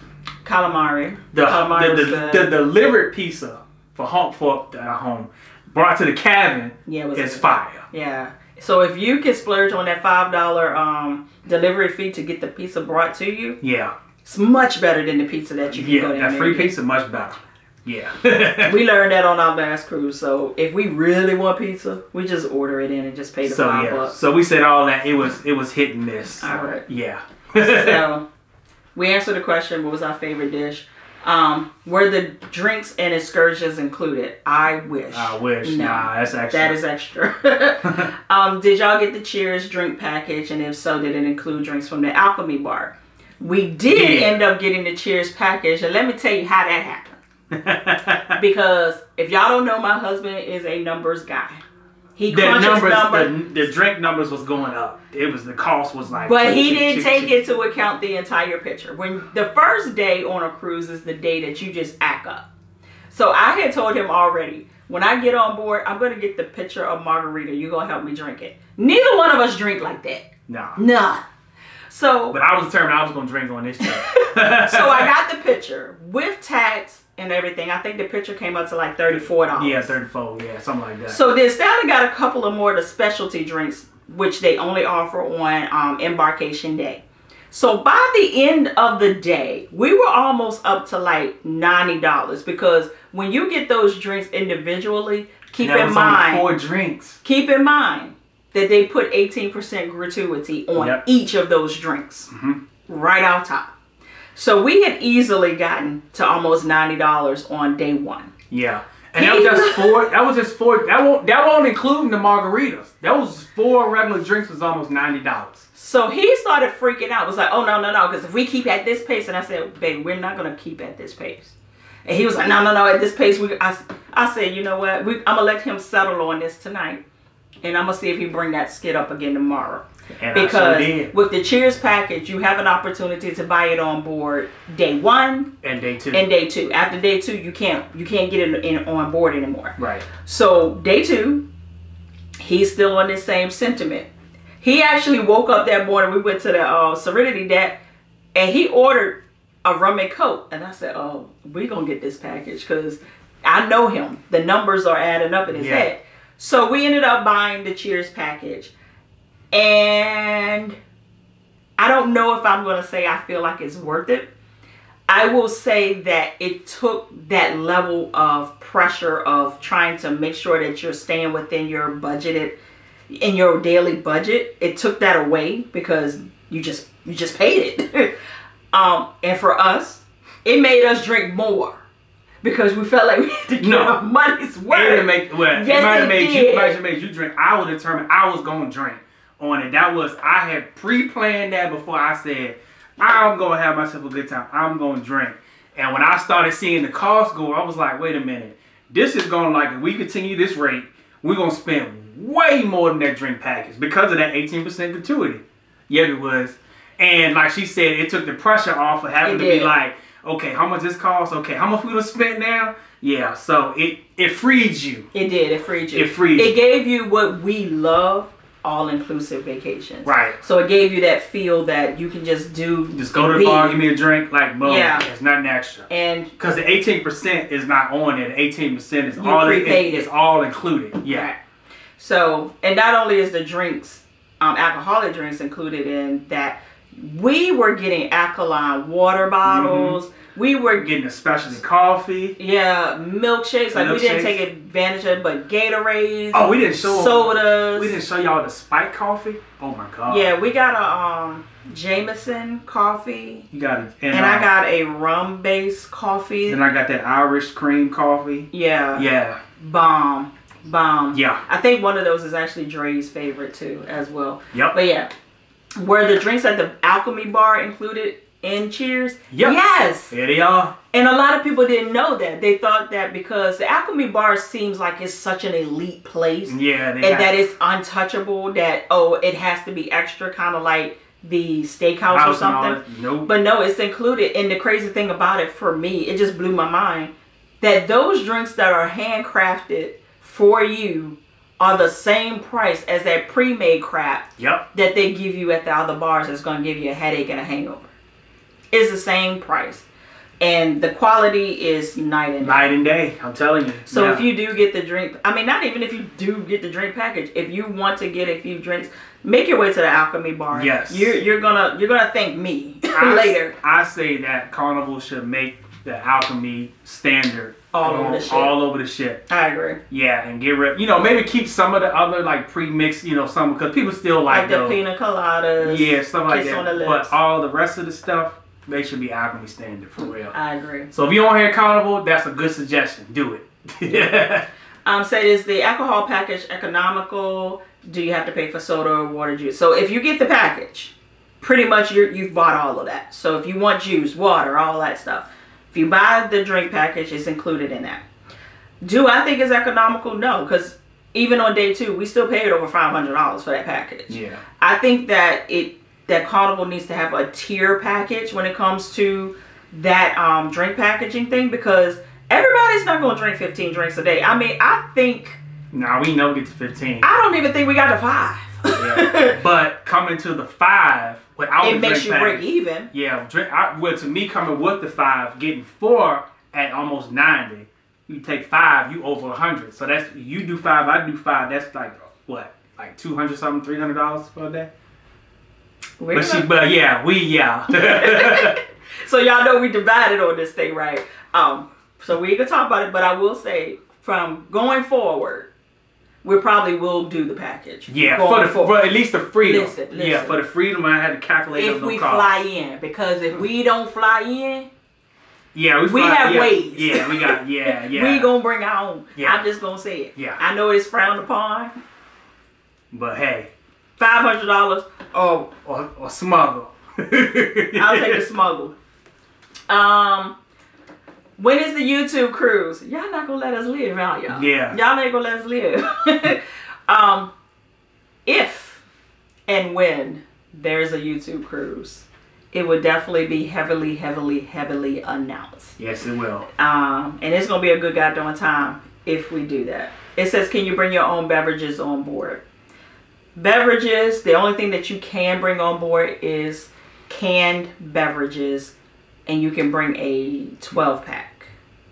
calamari. The calamari the, the, good. the delivered pizza for home for uh, home brought to the cabin yeah, it was is good. fire. Yeah. So if you can splurge on that five dollar um delivery fee to get the pizza brought to you, Yeah, it's much better than the pizza that you can yeah, that free get. pizza much better. Yeah, We learned that on our last cruise. So if we really want pizza, we just order it in and just pay the so five yeah, bucks. so we said all that it was it was hit and miss. All right. Yeah. so we answered the question what was our favorite dish um were the drinks and excursions included? I wish. I wish. No. Nah, that's actually that is extra. Um did y'all get the cheers drink package? And if so did it include drinks from the alchemy bar? We did Yeah. end up getting the cheers package and let me tell you how that happened. Because if y'all don't know my husband is a numbers guy he the crunches numbers, the, the drink numbers was going up. It was the cost was like. But he didn't take into account the entire picture. When the first day on a cruise is the day that you just act up. So I had told him already, when I get on board, I'm gonna get the picture of margarita. You're gonna help me drink it. Neither one of us drink like that. Nah. None. So But I was determined I was gonna drink on this trip. so I got the picture with tax and everything. I think the picture came up to like thirty-four dollars. Yeah, thirty four. Yeah, something like that. So then Stanley got a couple of more of the specialty drinks, which they only offer on um, embarkation day. So by the end of the day, we were almost up to like ninety dollars because when you get those drinks individually, keep in mind, four drinks. keep in mind that they put eighteen percent gratuity on Yep. each of those drinks, Mhm. right out top. So we had easily gotten to almost ninety dollars on day one. Yeah, And that was just four. That was just four. That won't. That won't include the margaritas. That was four regular drinks. Was almost ninety dollars. So he started freaking out. Was like, oh no no no, because if we keep at this pace, and I said, baby, we're not gonna keep at this pace. And he was like, no no no, at this pace, we. I, I said, you know what? We, I'm gonna let him settle on this tonight, and I'm gonna see if he bring that skid up again tomorrow. And sure because did. with the Cheers package, you have an opportunity to buy it on board day one And day two. and day two. After day two, you can't you can't get it in, on board anymore. right. So day two, he's still on this same sentiment. He actually woke up that morning. We went to the uh, Serenity Deck, and he ordered a rum and coke. And I said, "Oh, we gonna get this package because I know him. The numbers are adding up in his Yeah. head." So we ended up buying the Cheers package, and I don't know if I'm gonna say I feel like it's worth it. I will say that it took that level of pressure of trying to make sure that you're staying within your budgeted in your daily budget. It took that away because you just you just paid it. um, and for us, it made us drink more because we felt like we had to get No. our money's It worth. didn't make well. Yes, it might it have made did. you. Might have made you drink. I was determined. I was gonna drink on it. That was. I had pre-planned that before I said I'm gonna have myself a good time. I'm gonna drink. And when I started seeing the cost go, I was like, wait a minute. This is gonna like if we continue this rate, we're gonna spend way more than that drink package because of that 18% gratuity. Yeah, it was. And like she said, it took the pressure off of having It to did. be like, okay, how much this costs? Okay, how much we gonna spend now? Yeah, so it it freed you. It did. It freed you. It freed It you. gave you what we love: all-inclusive vacations. Right. So it gave you that feel that you can just do. Just go to the be. bar, give me a drink, like boom. Yeah. It's nothing extra. And Because the 18% is not on it. The 18% is all it, it's all included. Yeah. Right. So, and not only is the drinks, um, alcoholic drinks included in that, we were getting alkaline water bottles. We were getting, specialty coffee. yeah, milkshakes. Like we didn't take advantage of, but Gatorades, Oh, we didn't show sodas. We didn't show y'all the spike coffee. Oh my god. yeah, we got a um Jameson coffee, You got it. and I got a rum based coffee. And I got that Irish cream coffee. Yeah, Yeah. bomb, bomb. Yeah. I think one of those is actually Dre's favorite too, as well. Yep. But yeah, were the drinks at the Alchemy Bar included in Cheers? Yep. Yes. Here they are. And a lot of people didn't know that. They thought that because the Alchemy Bar seems like it's such an elite place Yeah. And that it's untouchable. That oh, it has to be extra, kind of like the steakhouse or house and all something. Nope. But no, it's included. And the crazy thing about it for me, it just blew my mind that those drinks that are handcrafted for you are the same price as that pre-made crap yep. that they give you at the other bars that's going to give you a headache and a hangover. It's the same price. And the quality is night and day. Night and day. I'm telling you. So Yeah. if you do get the drink, I mean, not even if you do get the drink package, if you want to get a few drinks, make your way to the Alchemy Bar. Yes. you're you're gonna you're gonna thank me I- later. I say that Carnival should make the alchemy standard All over the ship. All over the ship. I agree. Yeah, and get rid. You know, maybe keep some of the other like pre-mixed. You know, some because people still like, Like the those. pina coladas. Yeah, stuff like that. on the lips. But all the rest of the stuff, they should be alchemy standard for real. I agree. So if you don't hear Carnival, that's a good suggestion. Do it. Um, say is the alcohol package economical? Do you have to pay for soda or water juice? So if you get the package, pretty much you're, you've bought all of that. So if you want juice, water, all that stuff, if you buy the drink package, it's included in that. Do I think it's economical? No, because even on day two, we still paid over five hundred dollars for that package. yeah. I think that it that Carnival needs to have a tier package when it comes to that um, drink packaging thing because everybody's not going to drink 15 drinks a day. I mean, I think Nah, we know get to fifteen. I don't even think we got to five. yeah. But coming to the five without the it makes you package- break even. Yeah, drink. I, well, to me, coming with the five, getting four at almost ninety, you take five, you over hundred. So that's you do five, I do five. That's like what, like two hundred something, three hundred dollars for a day. We're But she, gonna- but yeah, we yeah. so y'all know we divided on this thing, right? Um, so we can talk about it, but I will say from going forward, we probably will do the package. yeah, for the for at least the freedom. Listen, Yeah, for the freedom, I had to calculate if we cost. fly in because if we don't fly in Yeah, We fly- have yeah, ways. Yeah, we got yeah, yeah. We gonna bring our own. Yeah. I'm just gonna say it. Yeah. I know it's frowned upon. But hey, Five hundred dollars. Oh, or, or smuggle. I'll take a smuggle. Um, when is the YouTube cruise? Y'all not gonna let us live, are y'all? Yeah. Y'all ain't gonna let us live. um, if and when there's a YouTube cruise, it would definitely be heavily, heavily, heavily announced. Yes, it will. Um, and it's gonna be a good goddamn time if we do that. It says, can you bring your own beverages on board? Beverages, the only thing that you can bring on board is canned beverages, and you can bring a 12 pack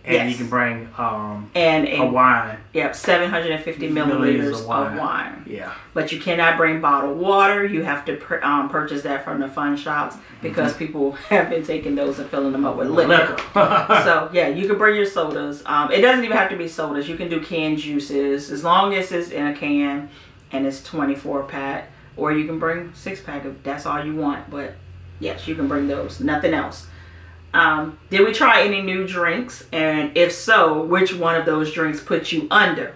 And Yes. you can bring um, and a, a wine. yep 750 milliliters Milliliters of of wine. wine. Yeah. But you cannot bring bottled water. You have to pur- um, purchase that from the fun shops because people have been taking those and filling them up with liquor. so yeah, you can bring your sodas. Um, it doesn't even have to be sodas. You can do canned juices as long as it's in a can and it's 24 pack, or you can bring six pack if that's all you want. But yes, you can bring those. Nothing else. Um, did we try any new drinks? And if so, which one of those drinks put you under?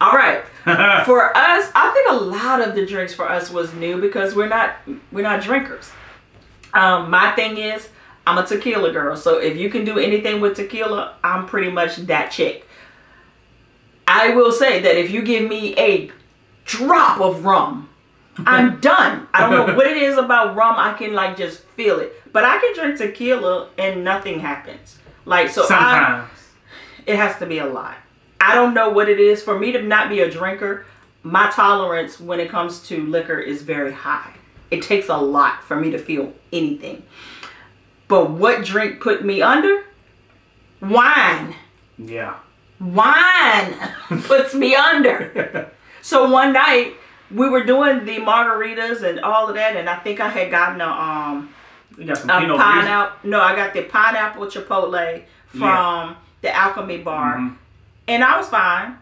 All right. For us, I think a lot of the drinks for us was new because we're not we're not drinkers. Um, my thing is I'm a tequila girl, so if you can do anything with tequila, I'm pretty much that chick. I will say that if you give me a drop of rum, I'm done. I don't know what it is about rum. I can like just feel it, but I can drink tequila and nothing happens. Like so, I, Sometimes. it has to be a lot. I don't know what it is. For me to not be a drinker, my tolerance when it comes to liquor is very high. It takes a lot for me to feel anything. But what drink put me under? Wine. Yeah. Wine puts me under. So one night we were doing the margaritas and all of that, and I think I had gotten a um We got some a pineapple. No, I got the pineapple chipotle from Yeah. the Alchemy Bar, Mhm. and I was fine.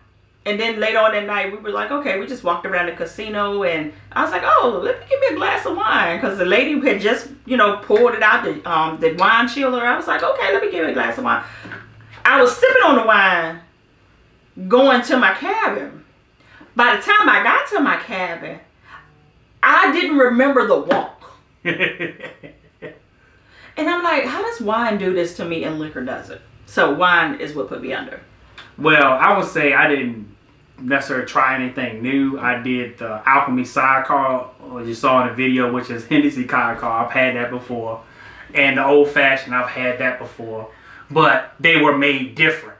And then later on that night, we were like, okay, we just walked around the casino, and I was like, oh, let me give me a glass of wine, because the lady had just, you know, poured it out the um the wine chiller. I was like, okay, let me give me a glass of wine. I was sipping on the wine, going to my cabin. By the time I got to my cabin, I didn't remember the walk. And I'm like, how does wine do this to me and liquor doesn't? So wine is what put me under. well, I would say I didn't necessarily try anything new. I did the Alchemy Sidecar, as you saw in the video, which is Hennessy Sidecar. I've had that before. And the Old Fashioned, I've had that before. But they were made different.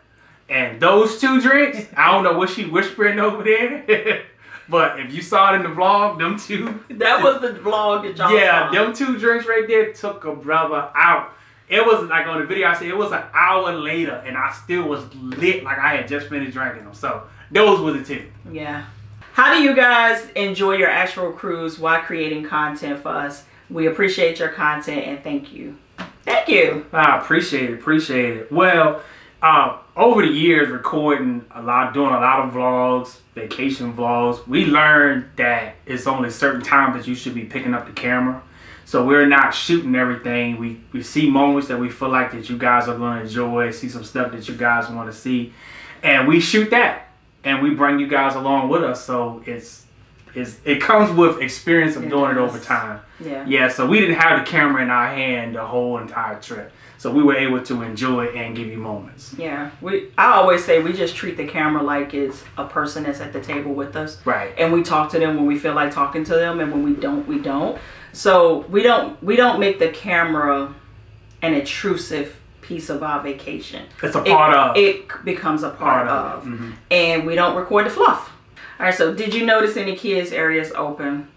And those two drinks, I don't know what she whispering over there. but if you saw it in the vlog, them two That was the vlog that y'all Yeah, saw. them two drinks right there took a brother out. It was like on the video I said it was an hour later and I still was lit like I had just finished drinking them. So those were the two. Yeah. How do you guys enjoy your actual cruise while creating content for us? We appreciate your content and thank you. Thank you. I appreciate it, appreciate it. Well, uh, over the years recording a lot, doing a lot of vlogs, vacation vlogs, we learned that it's only certain times that you should be picking up the camera. So we're not shooting everything. We we see moments that we feel like that you guys are going to enjoy, see some stuff that you guys want to see, and we shoot that, and we bring you guys along with us. So it's it's it comes with experience of It doing it over time. Yeah. Yeah, so we didn't have the camera in our hand the whole entire trip. So we were able to enjoy and give you moments. Yeah. We I always say we just treat the camera like it's a person that's at the table with us. Right. and we talk to them when we feel like talking to them and when we don't we don't so we don't we don't make the camera an intrusive piece of our vacation It's a it, part of. it becomes a part, Part of of, it, mhm. and we don't record the fluff all right so did you notice any kids areas open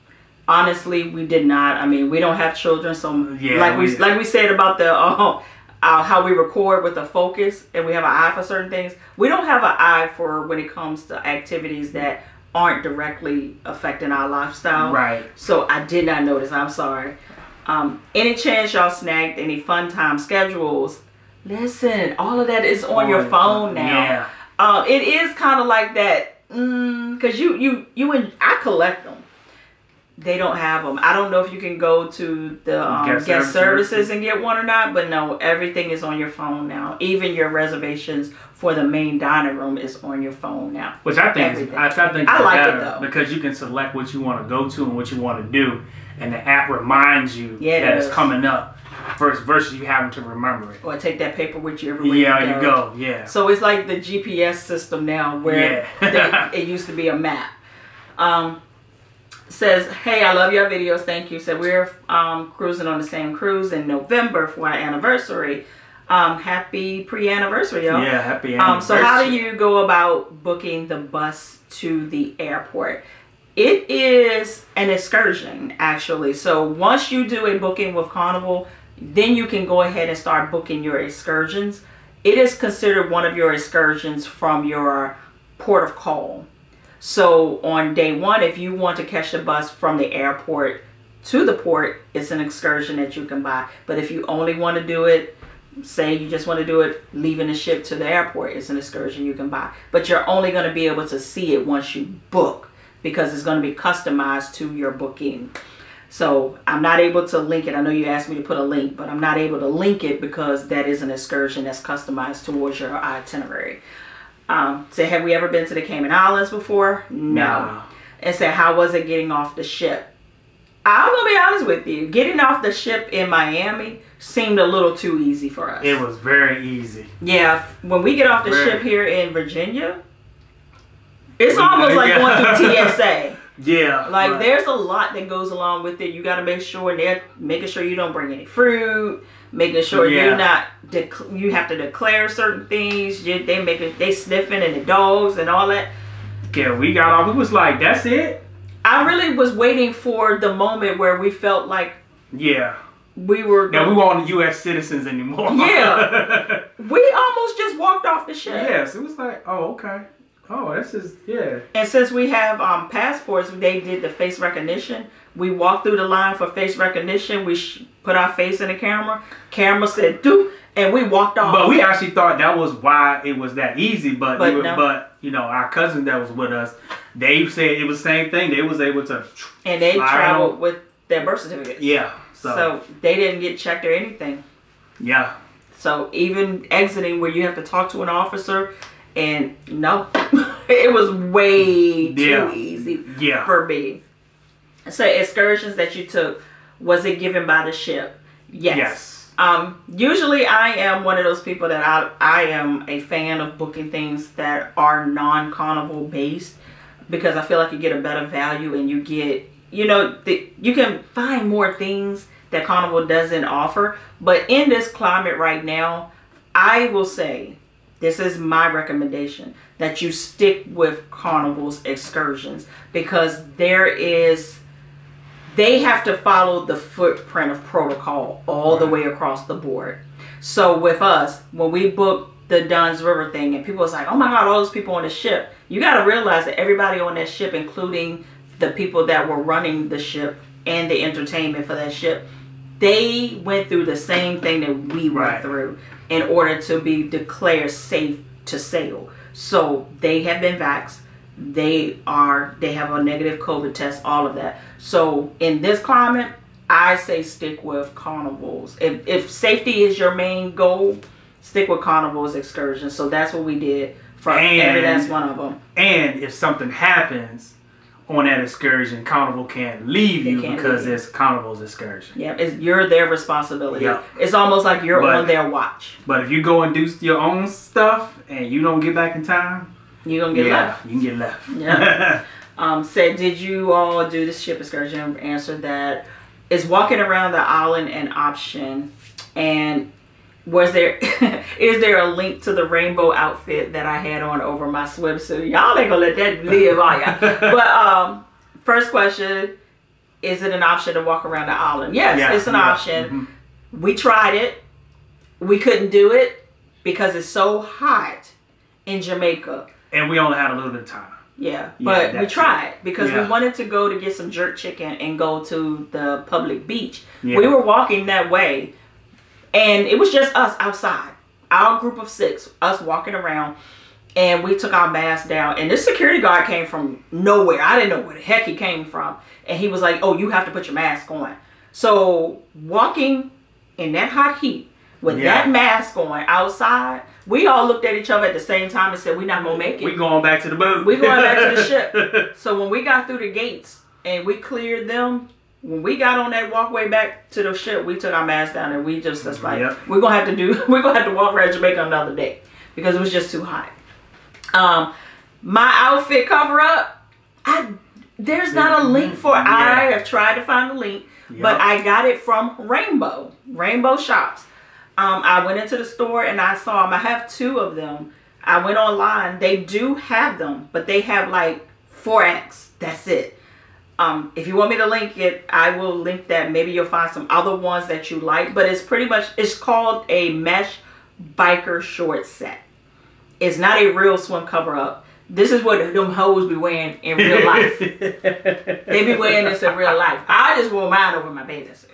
honestly we did not i mean we don't have children so Yeah, like we, we- like we said about the uh, uh, how we record with the focus and we have an eye for certain things. We don't have an eye for when it comes to activities that aren't directly affecting our lifestyle. Right. so i did not notice. I'm sorry. Um, any chance y'all snagged any fun time schedules? Listen all of that is on your phone now. Yeah. uh, it is kind of like that because you you you and I collect them. They don't have them. I don't know if you can go to the um, Guest guest, services. services and get one or not, but no, everything is on your phone now. Even your reservations for the main dining room is on your phone now. Which I think is, Everything. I, I think I like it, though. because you can select what you want to go to and what you want to do, and the app reminds you that it's coming up. Versus versus you having to remember it. Or take that paper with you everywhere Yeah, you you go. Yeah. So it's like the GPS system now, where Yeah. they- it used to be a map. Um, says, "Hey, I love your videos. Thank you." So we're um, cruising on the same cruise in November for our anniversary. Um, happy pre-anniversary, y'all. Yeah, happy Um, so how do you go about booking the bus to the airport? It is an excursion, actually. So once you do a booking with Carnival, then you can go ahead and start booking your excursions. It is considered one of your excursions from your port of call. So on day one, if you want to catch the bus from the airport to the port, it's an excursion that you can buy. But if you only want to do it say you just want to do it leaving the ship to the airport it's an excursion you can buy. But you're only going to be able to see it once you book because it's going to be customized to your booking. So i'm not able to link it. I know you asked me to put a link but i'm not able to link it because that is an excursion that's customized towards your itinerary um, so have we ever been to the cayman islands before no Nah. and say how was it getting off the ship i'm gonna be honest with you getting off the ship in miami seemed a little too easy for us It was very easy. yeah, when we get off the Very. ship here in Virginia, it's We- almost like yeah. going through TSA. Yeah. Like but- there's a lot that goes along with it. You got to make sure they're making sure you don't bring any fruit, making sure Yeah. you're not. You have to declare certain things. You, they make it, they sniffing and the dogs and all that. Yeah, we got off. It was like, that's it. I really was waiting for the moment where we felt like Yeah. we were. Now we weren't U.S. citizens anymore. Yeah. we almost just walked off the ship. yes, it was like, oh, okay. Oh, this is yeah. And since we have um, passports, they did the face recognition. We walked through the line for face recognition. We put our face in the camera. Camera said "do," and we walked off. But we actually thought that was why it was that easy. But But were- no. but you know, our cousin that was with us, they said it was the same thing. They was able to. and they traveled on. with their birth certificates. Yeah. So, So they didn't get checked or anything. yeah. So even exiting where you have to talk to an officer, and no, it was way too easy Yeah. for me. So excursions that you took, was it given by the ship? Yes. Um, usually I am one of those people that I, I am a fan of booking things that are non-carnival based because I feel like you get a better value and you get, you know, the, you can find more things that carnival doesn't offer. But in this climate right now, I will say, this is my recommendation that you stick with carnival's excursions because there is they have to follow the footprint of protocol all the way across the board. So with us, when we booked the Dunn's River thing, and people was like, "Oh my God, all those people on the ship," you got to realize that everybody on that ship, including the people that were running the ship and the entertainment for that ship, they went through the same thing that we went Right. through in order to be declared safe to sail. So they have been vaxxed. They are they have a negative COVID test, all of that. So in this climate, I say stick with carnivals. If if safety is your main goal, stick with carnivals excursions. So that's what we did for And- every last one of them. And if something happens on that excursion, Carnival can't leave They you can't because leave. it's Carnival's excursion. Yeah, it's you're their responsibility. Yeah. It's almost like you're But- on their watch. But if you go and do your own stuff and you don't get back in time, You're gonna get yeah, left. you can get left. Yeah. Um, said, did you all do the ship excursion? Answered that. Is walking around the island an option? And was there is there a link to the rainbow outfit that I had on over my swimsuit? Y'all ain't gonna let that live, are ya? but um, first question: Is it an option to walk around the island? Yes, Yeah, it's an yeah. option. Mhm. We tried it. We couldn't do it because it's so hot in Jamaica. And we only had a little bit of time. Yeah, Yeah, but we that's tried because we wanted to go to get some jerk chicken and go to the public beach. Yeah. We were walking that way, and it was just us outside, our group of six, us walking around, and we took our mask down. And this security guard came from nowhere. I didn't know where the heck he came from. And he was like, "Oh, you have to put your mask on." So walking in that hot heat with Yeah. that mask on outside, we all looked at each other at the same time and said, "We're not gonna make it." We're going back to the boat. We're going back to the ship. So when we got through the gates and we cleared them, when we got on that walkway back to the ship, we took our masks down and we just was like, Yep. we're gonna have to do, we're gonna have to walk around Jamaica another day because it was just too hot. Um, my outfit cover up, I there's not a link for. I Yeah. have tried to find a link, Yep. but I got it from Rainbow, Rainbow Shops. Um, I went into the store and I saw them. I have two of them. I went online. They do have them, but they have like 4X. That's it. Um, if you want me to link it, I will link that. Maybe you'll find some other ones that you like. But it's pretty much, it's called a mesh biker short set. It's not a real swim cover up. This is what them hoes be wearing in real life. They be wearing this in real life. I just wore mine over my bathing suit.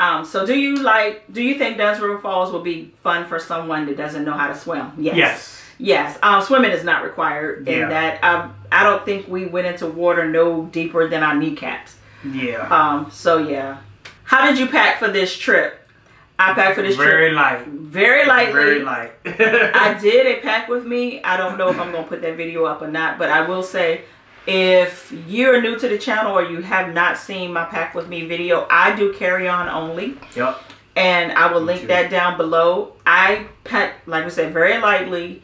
Um, so do you like? Do you think Dunn's River Falls will be fun for someone that doesn't know how to swim? Yes. yes. Yes. Um, swimming is not required in Yeah. that. Um, I don't think we went into water no deeper than our kneecaps. Yeah. Um, so yeah. How did you pack for this trip? I packed for this trip. Very trip light. very lightly. Very light. I did a pack with me. I don't know if I'm gonna put that video up or not, but I will say if you're new to the channel or you have not seen my pack with me video, I do carry on only. Yep. And I will link too. that down below. I pack, like I said, very lightly.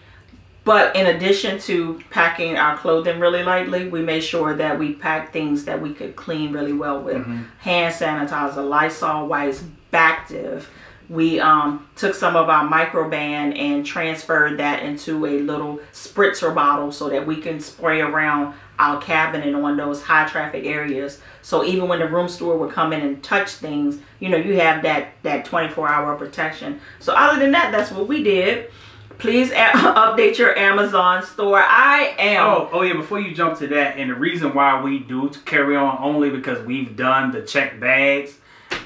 But in addition to packing our clothing really lightly, we made sure that we packed things that we could clean really well with. Hand sanitizer, Lysol wipes, Bactive. We um, took some of our microban and transferred that into a little spritzer bottle so that we can spray around our cabin and on those high traffic areas. So even when the room steward would come in and touch things, you know, you have that that 24 hour protection. So other than that, that's what we did. Please update your Amazon store. I am. Oh, oh yeah. Before you jump to that, and the reason why we do to carry on only because we've done the check bags,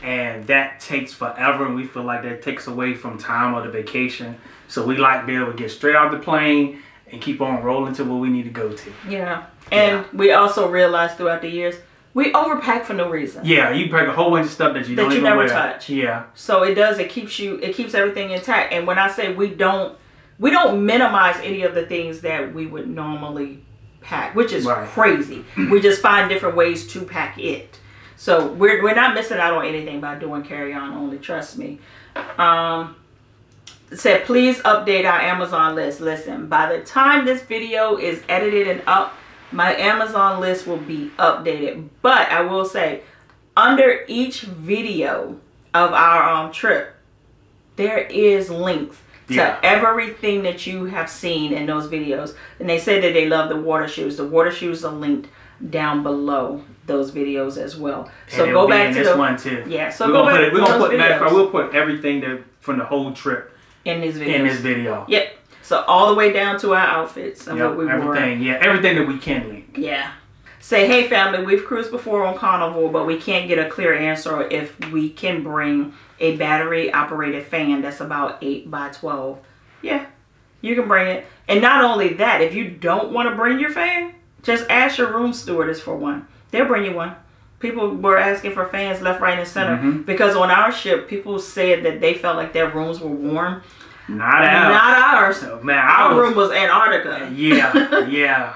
and that takes forever, and we feel like that takes away from time or the vacation. So we like to be able to get straight off the plane and keep on rolling to where we need to go to. Yeah. And we also realized throughout the years, we overpack for no reason. Yeah, you pack a whole bunch of stuff that you That don't you even never wear. touch. Yeah, So it does. It keeps you. It keeps everything intact. And when I say we don't, we don't minimize any of the things that we would normally pack, which is Right. crazy. we just find different ways to pack it. So we're we're not missing out on anything by doing carry on only. Trust me. Um, said please update our Amazon list. Listen, by the time this video is edited and up, my Amazon list will be updated. But I will say, under each video of our um trip, there is links to everything that you have seen in those videos. And they say that they love the water shoes. The water shoes are linked down below those videos as well. So go back to this the one too. yeah. So we're go gonna back put it. We're gonna put. Matter of fact, videos we'll put everything that from the whole trip in these videos. in this video. Yep. So all the way down to our outfits and Yep, what we wore. everything. Yeah, everything that we can link. Yeah. Say, hey family, we've cruised before on Carnival, but we can't get a clear answer if we can bring a battery operated fan that's about 8 by 12. Yeah, you can bring it. And not only that, if you don't want to bring your fan, just ask your room stewardess for one. They'll bring you one. People were asking for fans left, right, and center Mhm. because on our ship, people said that they felt like their rooms were warm. Not out. Not ours. So, man, Our was, room was Antarctica. Yeah, yeah.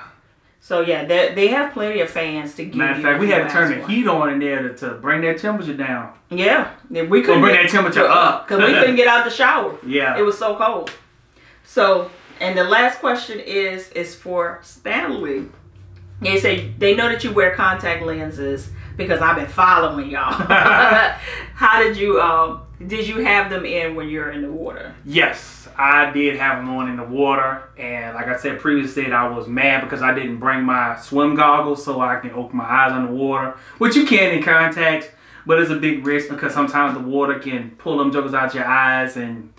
So yeah, they, they have plenty of fans to give Matter of fact, we had to turn the one. heat on in there to, to bring that temperature down. Yeah, yeah, we couldn't bring get- that temperature up. because we couldn't get out the shower. Yeah. It was so cold. So, and the last question is is for Stanley. They say they know that you wear contact lenses because I've been following y'all. How did you um did you have them in when you're in the water? Yes, I did have them on in the water, and like I said previously, I was mad because I didn't bring my swim goggles so I can open my eyes underwater, which you can in contacts, but it's a big risk because sometimes the water can pull them jokers out your eyes, and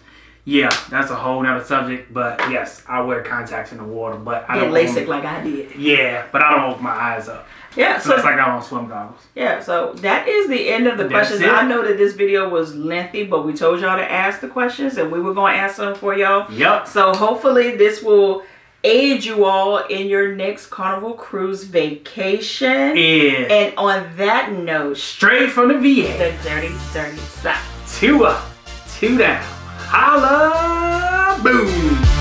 yeah, that's a whole nother subject. But yes, I wear contacts in the water, but I Get don't LASIK open- like I did. Yeah, but I don't open my eyes up. Yeah, So so it's like I don't swim goggles. Yeah, so that is the end of the That's questions. it. I know that this video was lengthy, but we told y'all to ask the questions and we were going to answer them for y'all. Yep. So hopefully this will aid you all in your next Carnival Cruise vacation. Yeah. And on that note, Straight from the VA. the dirty, dirty south. Two up, two down. Holla! Boom!